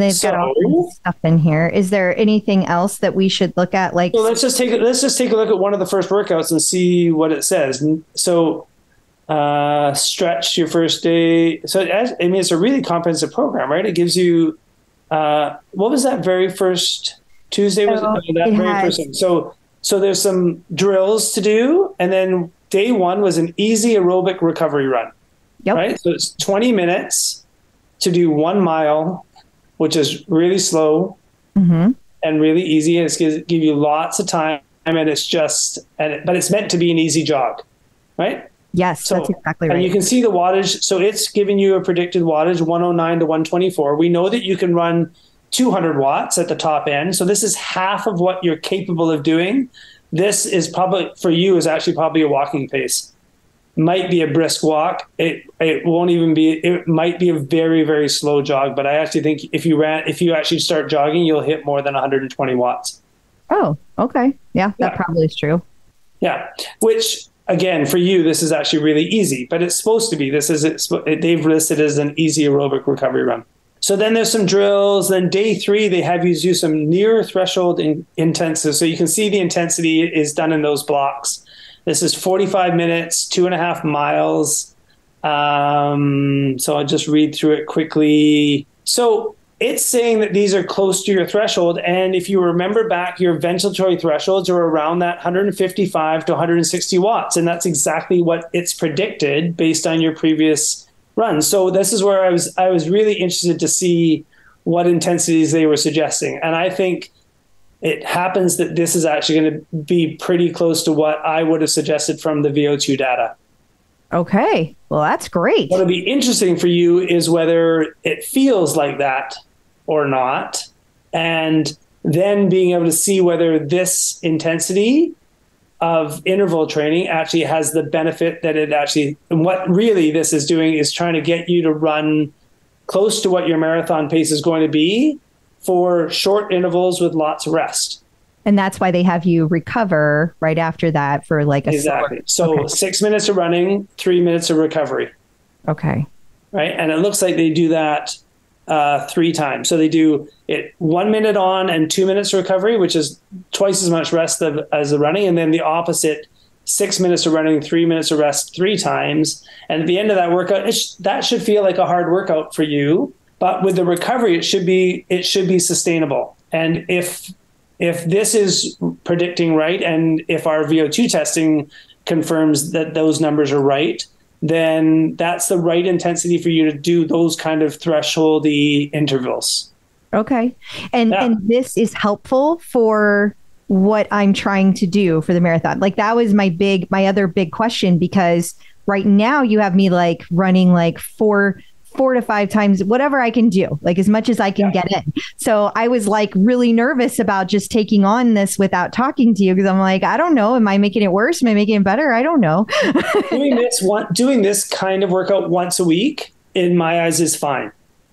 And they've got all So- kinds of stuff in here. Is there anything else that we should look at? Like, So let's just take let's just take a look at one of the first workouts and see what it says. So uh, stretch your first day. So has- I mean, it's a really comprehensive program, right? It gives you uh, what was that very first Tuesday? Was So it, that very has- first thing. So so there's some drills to do, and then day one was an easy aerobic recovery run. Yep. Right. So it's 20 minutes to do one mile, which is really slow Mhm. and really easy. And it's going to give you lots of time, and it's just, and it, but it's meant to be an easy jog, right? yes, So, that's exactly right. And you can see the wattage. So it's giving you a predicted wattage 109 to 124. We know that you can run 200 watts at the top end. So this is half of what you're capable of doing. This is probably for you is actually probably a walking pace. Might be a brisk walk. It it won't even be. It might be a very very slow jog. But I actually think if you ran, if you actually start jogging, you'll hit more than 120 watts. oh, okay. Yeah, that Yeah. probably is true. Yeah, which again for you this is actually really easy, but it's supposed to be. This is it's, they've listed as an easy aerobic recovery run. So then there's some drills. Then day three they have you do some near threshold in, intensive. So you can see the intensity is done in those blocks. This is 45 minutes, two and a half miles. Um, so I'll just read through it quickly. So it's saying that these are close to your threshold. And if you remember back, your ventilatory thresholds are around that 155 to 160 watts. And that's exactly what it's predicted based on your previous run. So this is where I was I was really interested to see what intensities they were suggesting. And I think it happens that this is actually going to be pretty close to what I would have suggested from the VO2 data. Okay. Well, that's great. What'll be interesting for you is whether it feels like that or not, and then being able to see whether this intensity of interval training actually has the benefit that it actually and what really this is doing is trying to get you to run close to what your marathon pace is going to be for short intervals with lots of rest. And that's why they have you recover right after that for like a Exactly. So Okay. six minutes of running, three minutes of recovery, Okay. right? And it looks like they do that uh, three times. So they do it one minute on and two minutes recovery, which is twice as much rest of, as the running, and then the opposite. Six minutes of running, three minutes of rest, three times, and at the end of that workout, it sh- that should feel like a hard workout for you. But with the recovery, it should be it should be sustainable. And if if this is predicting right and if our VO2 testing confirms that those numbers are right, then that's the right intensity for you to do those kind of thresholdy intervals. Okay. And Yeah. and this is helpful for what I'm trying to do for the marathon. Like that was my big my other big question because right now you have me like running like four four to five times whatever I can do, like as much as I can get in. So I was like really nervous about just taking on this without talking to you because I'm like, I don't know, am I making it worse? Am I making it better? I don't know. doing this one doing this kind of workout once a week in my eyes is fine.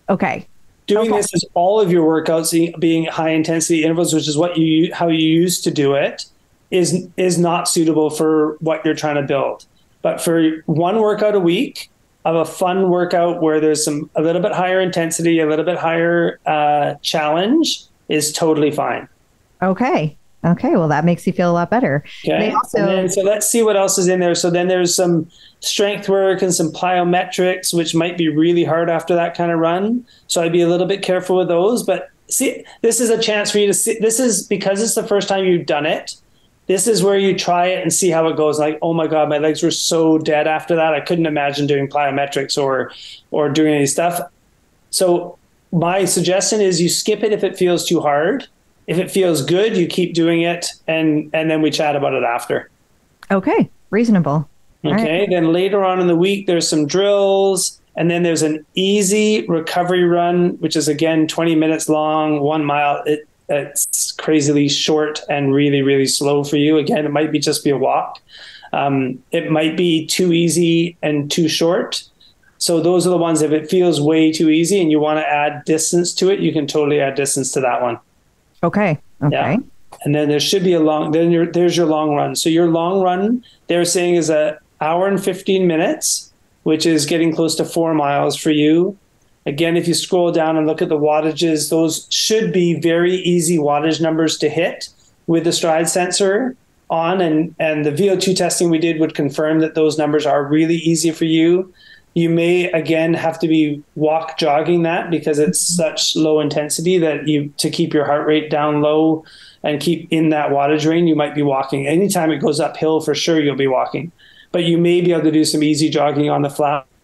okay. Doing Okay. this as all of your workouts being- being high intensity intervals, which is what you how you used to do it, is is not suitable for what you're trying to build. But for one workout a week of a fun workout where there's some a little bit higher intensity, a little bit higher uh, challenge is totally fine. Okay. Okay. Well, that makes you feel a lot better. Okay. They also and then, so let's see what else is in there. So then there's some strength work and some plyometrics, which might be really hard after that kind of run. So I'd be a little bit careful with those. But see, this is a chance for you to see. This is because it's the first time you've done it. This is where you try it and see how it goes. Like, oh my god, my legs were so dead after that. I couldn't imagine doing plyometrics or or doing any stuff. So my suggestion is you skip it if it feels too hard. If it feels good, you keep doing it, and and then we chat about it after. Okay. Reasonable. All right. Okay. Then later on in the week, there's some drills, and then there's an easy recovery run, which is again 20 minutes long, one mile. It, it's crazily short and really, really slow for you. Again, it might be just be a walk. Um, it might be too easy and too short. So those are the ones. If it feels way too easy and you want to add distance to it, you can totally add distance to that one. Okay. Okay. Yeah. And then there should be a long. Then your, there's your long run. So your long run, they're saying is a hour and 15 minutes, which is getting close to four miles for you. Again, if you scroll down and look at the wattages, those should be very easy wattage numbers to hit with the Stryd sensor on. And, and the VO2 testing we did would confirm that those numbers are really easy for you. You may again have to be walk jogging that because it's such low intensity that you to keep your heart rate down low and keep in that wattage range, you might be walking. Anytime it goes uphill, for sure you'll be walking. But you may be able to do some easy jogging on the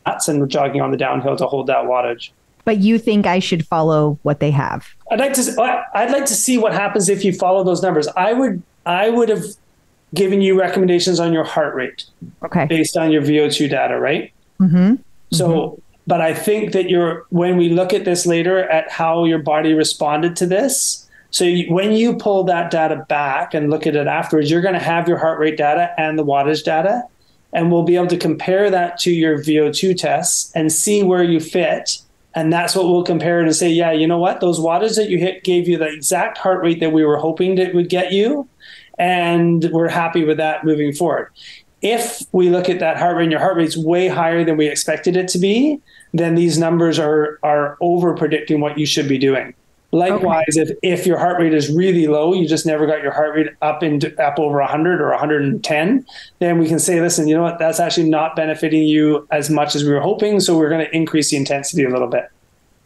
and jogging on the downhill to hold that wattage. But you think I should follow what they have? I'd like to I'd like to see what happens if you follow those numbers. I would I would have given you recommendations on your heart rate Okay. based on your VO2 data, right? Mm-hmm. So, but I think that you're when we look at this later at how your body responded to this. So you, when you pull that data back and look at it afterwards, you're going to have your heart rate data and the wattage data, and we'll be able to compare that to your VO2 tests and see where you fit. And that's what we'll compare and say, yeah, you know what? Those wattage that you hit gave you the exact heart rate that we were hoping that would get you, and we're happy with that moving forward if we look at that heart rate and your heart rate's way higher than we expected it to be, then these numbers are are over predicting what you should be doing. Likewise, if, if your heart rate is really low, you just never got your heart rate up into up over 100 or 110, then we can say, listen, you know what, that's actually not benefiting you as much as we were hoping, so we're going to increase the intensity a little bit.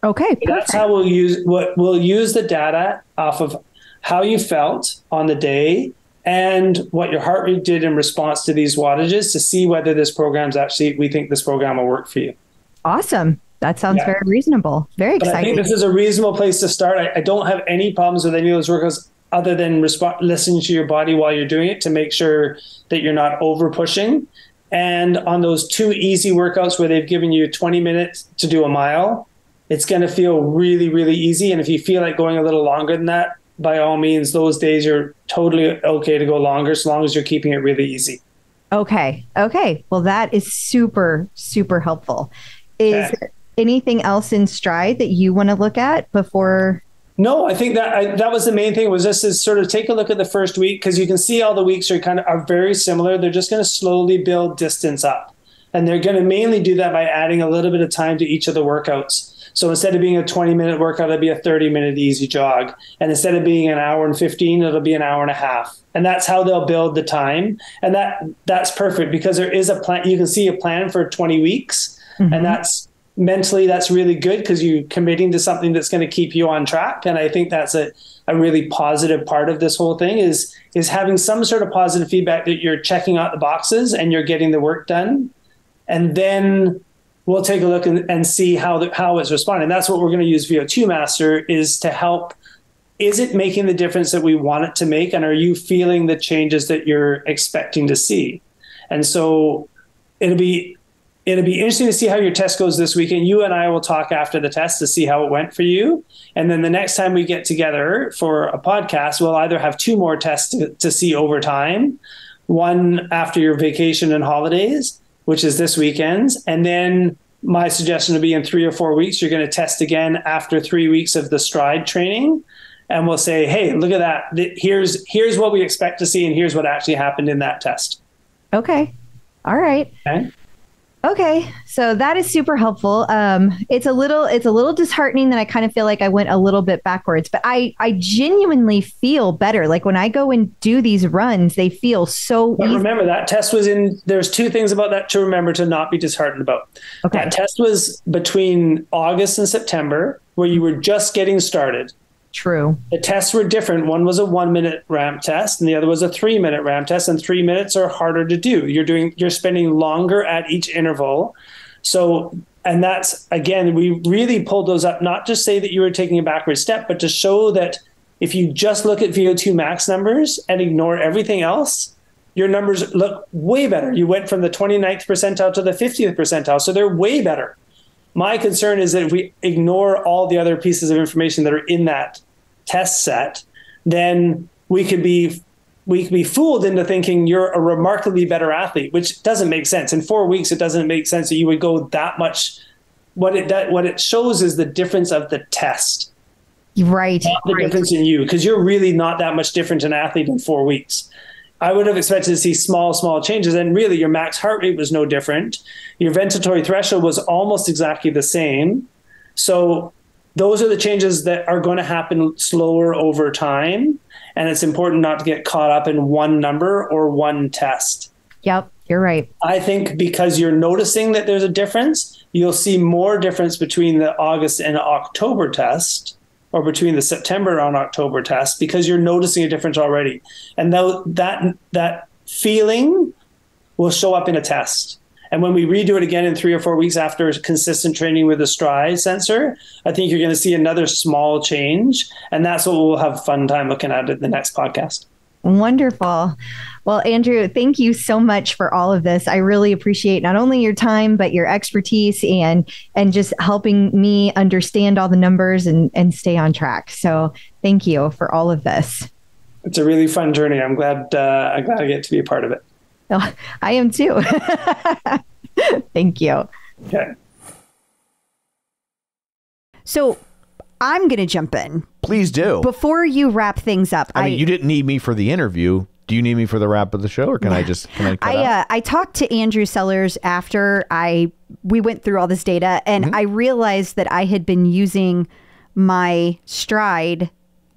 Okay. That's how we'll use what we'll use the data off of how you felt on the day and what your heart rate did in response to these wattages to see whether this program's actually we think this program will work for you. Awesome. That sounds Yeah. very reasonable. Very But I think exciting. this is a reasonable place to start. I, I don't have any problems with any of those workouts other than resp- listening to your body while you're doing it to make sure that you're not over pushing. And on those two easy workouts where they've given you 20 minutes to do a mile, it's going to feel really, really easy. And if you feel like going a little longer than that, by all means, those days you're totally okay to go longer as long as you're keeping it really easy. Okay. Okay. Well, that is super, super helpful. Is Okay. Anything else in Stryd that you want to look at before? No, I think that I, that was the main thing was just to sort of take a look at the first week because you can see all the weeks are kind of are very similar. They're just going to slowly build distance up, and they're going to mainly do that by adding a little bit of time to each of the workouts. So instead of being a 20 minute workout, it'll be a 30 minute easy jog, and instead of being an hour and 15, it'll be an hour and a half, and that's how they'll build the time, and that that's perfect because there is a plan. You can see a plan for 20 weeks, mm-hmm. and that's mentally that's really good because you're committing to something that's going to keep you on track. And i think that's a, a really positive part of this whole thing is is having some sort of positive feedback that you're checking out the boxes and you're getting the work done. And then we'll take a look and, and see how the, how it's responding. That's what we're going to use vo2 master is to help. Is it making the difference that we want it to make? And are you feeling the changes that you're expecting to see? And so it'll be it'll be interesting to see how your test goes this weekend. You and I will talk after the test to see how it went for you. And then the next time we get together for a podcast, we'll either have two more tests to, to see over time one after your vacation and holidays, which is this weekend's. And then my suggestion would be in three or four weeks, you're going to test again after three weeks of the Stryd training. And we'll say, hey, look at that. Here's here's what we expect to see, and here's what actually happened in that test. Okay. All right. Okay. Okay, so that is super helpful. Um, it's a little, it's a little disheartening that I kind of feel like I went a little bit backwards, but I, I genuinely feel better. Like when I go and do these runs, they feel so But easy. remember that test was in. There's two things about that to remember to not be disheartened about. Okay. That test was between August and September, where you were just getting started. True. The tests were different. One was a one minute ramp test, and the other was a three minute ramp test. And three minutes are harder to do. You're doing. You're spending longer at each interval. So, and that's again, we really pulled those up, not to say that you were taking a backward step, but to show that if you just look at VO2 max numbers and ignore everything else, your numbers look way better. You went from the 29th percentile to the 50th percentile. So they're way better. My concern is that if we ignore all the other pieces of information that are in that test set, then we could be we could be fooled into thinking you're a remarkably better athlete, which doesn't make sense. In four weeks, it doesn't make sense that you would go that much. What it that, what it shows is the difference of the test, Right. not the right. difference in you, because you're really not that much different an athlete in four weeks. I would have expected to see small, small changes, and really your max heart rate was no different. Your ventilatory threshold was almost exactly the same. So those are the changes that are going to happen slower over time, and it's important not to get caught up in one number or one test. Yep. You're right. I think because you're noticing that there's a difference, you'll see more difference between the August and October test or between the September and October test because you're noticing a difference already. And tho- that that feeling will show up in a test. And when we redo it again in three or four weeks after consistent training with the Stryd sensor, I think you're going to see another small change. And that's what we'll have fun time looking at in the next podcast. Wonderful. Well, Andrew, thank you so much for all of this. I really appreciate not only your time but your expertise and and just helping me understand all the numbers and and stay on track. So, thank you for all of this. It's a really fun journey. I'm glad uh, I'm glad I get to be a part of it. Oh, I am too. thank you. Okay. So, I'm going to jump in. Please do. Before you wrap things up, I mean, you didn't need me for the interview. Do you need me for the wrap of the show, or can I just can I? Cut I uh, I talked to Andrew Sellars after I we went through all this data, and Mm-hmm. I realized that I had been using my Stryd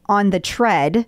on the tread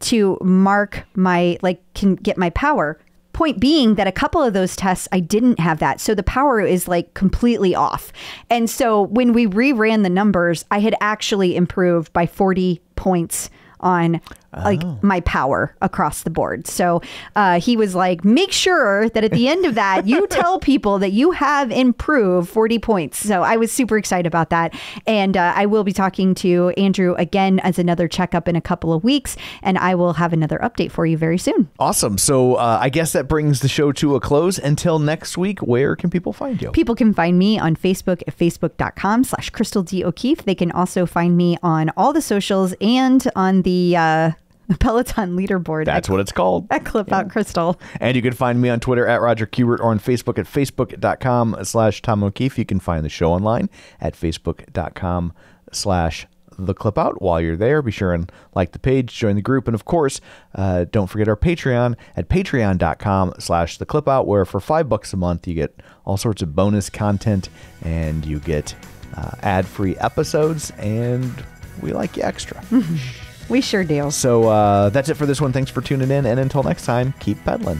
to mark my like can get my power. Point being that a couple of those tests I didn't have that, so the power is like completely off. And so when we reran the numbers, I had actually improved by forty points on like my power across the board. So uh, he was like, make sure that at the end of that, you tell people that you have improved 40 points. So I was super excited about that. And uh, I will be talking to Andrew again as another checkup in a couple of weeks. And I will have another update for you very soon. Awesome. So uh, I guess that brings the show to a close. Until next week, where can people find you? People can find me on Facebook at facebook.com slash Crystal D. O'Keefe. They can also find me on all the socials and on the Peloton leaderboard. That's at, what it's called. at Clip Out Crystal. And you can find me on Twitter at Roger Kubert or on Facebook at facebook.com slash Tom O'Keefe. You can find the show online at facebook.com slash the clip out while you're there be sure and like the page join the group and of course uh, don't forget our patreon at patreon.com slash the clip out where for five bucks a month you get all sorts of bonus content and you get uh, ad-free episodes and we like you extra We sure do. so uh, that's it for this one thanks for tuning in and until next time keep pedaling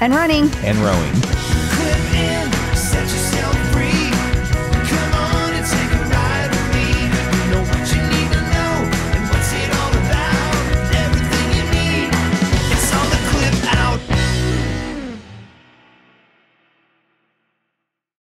And running. and rowing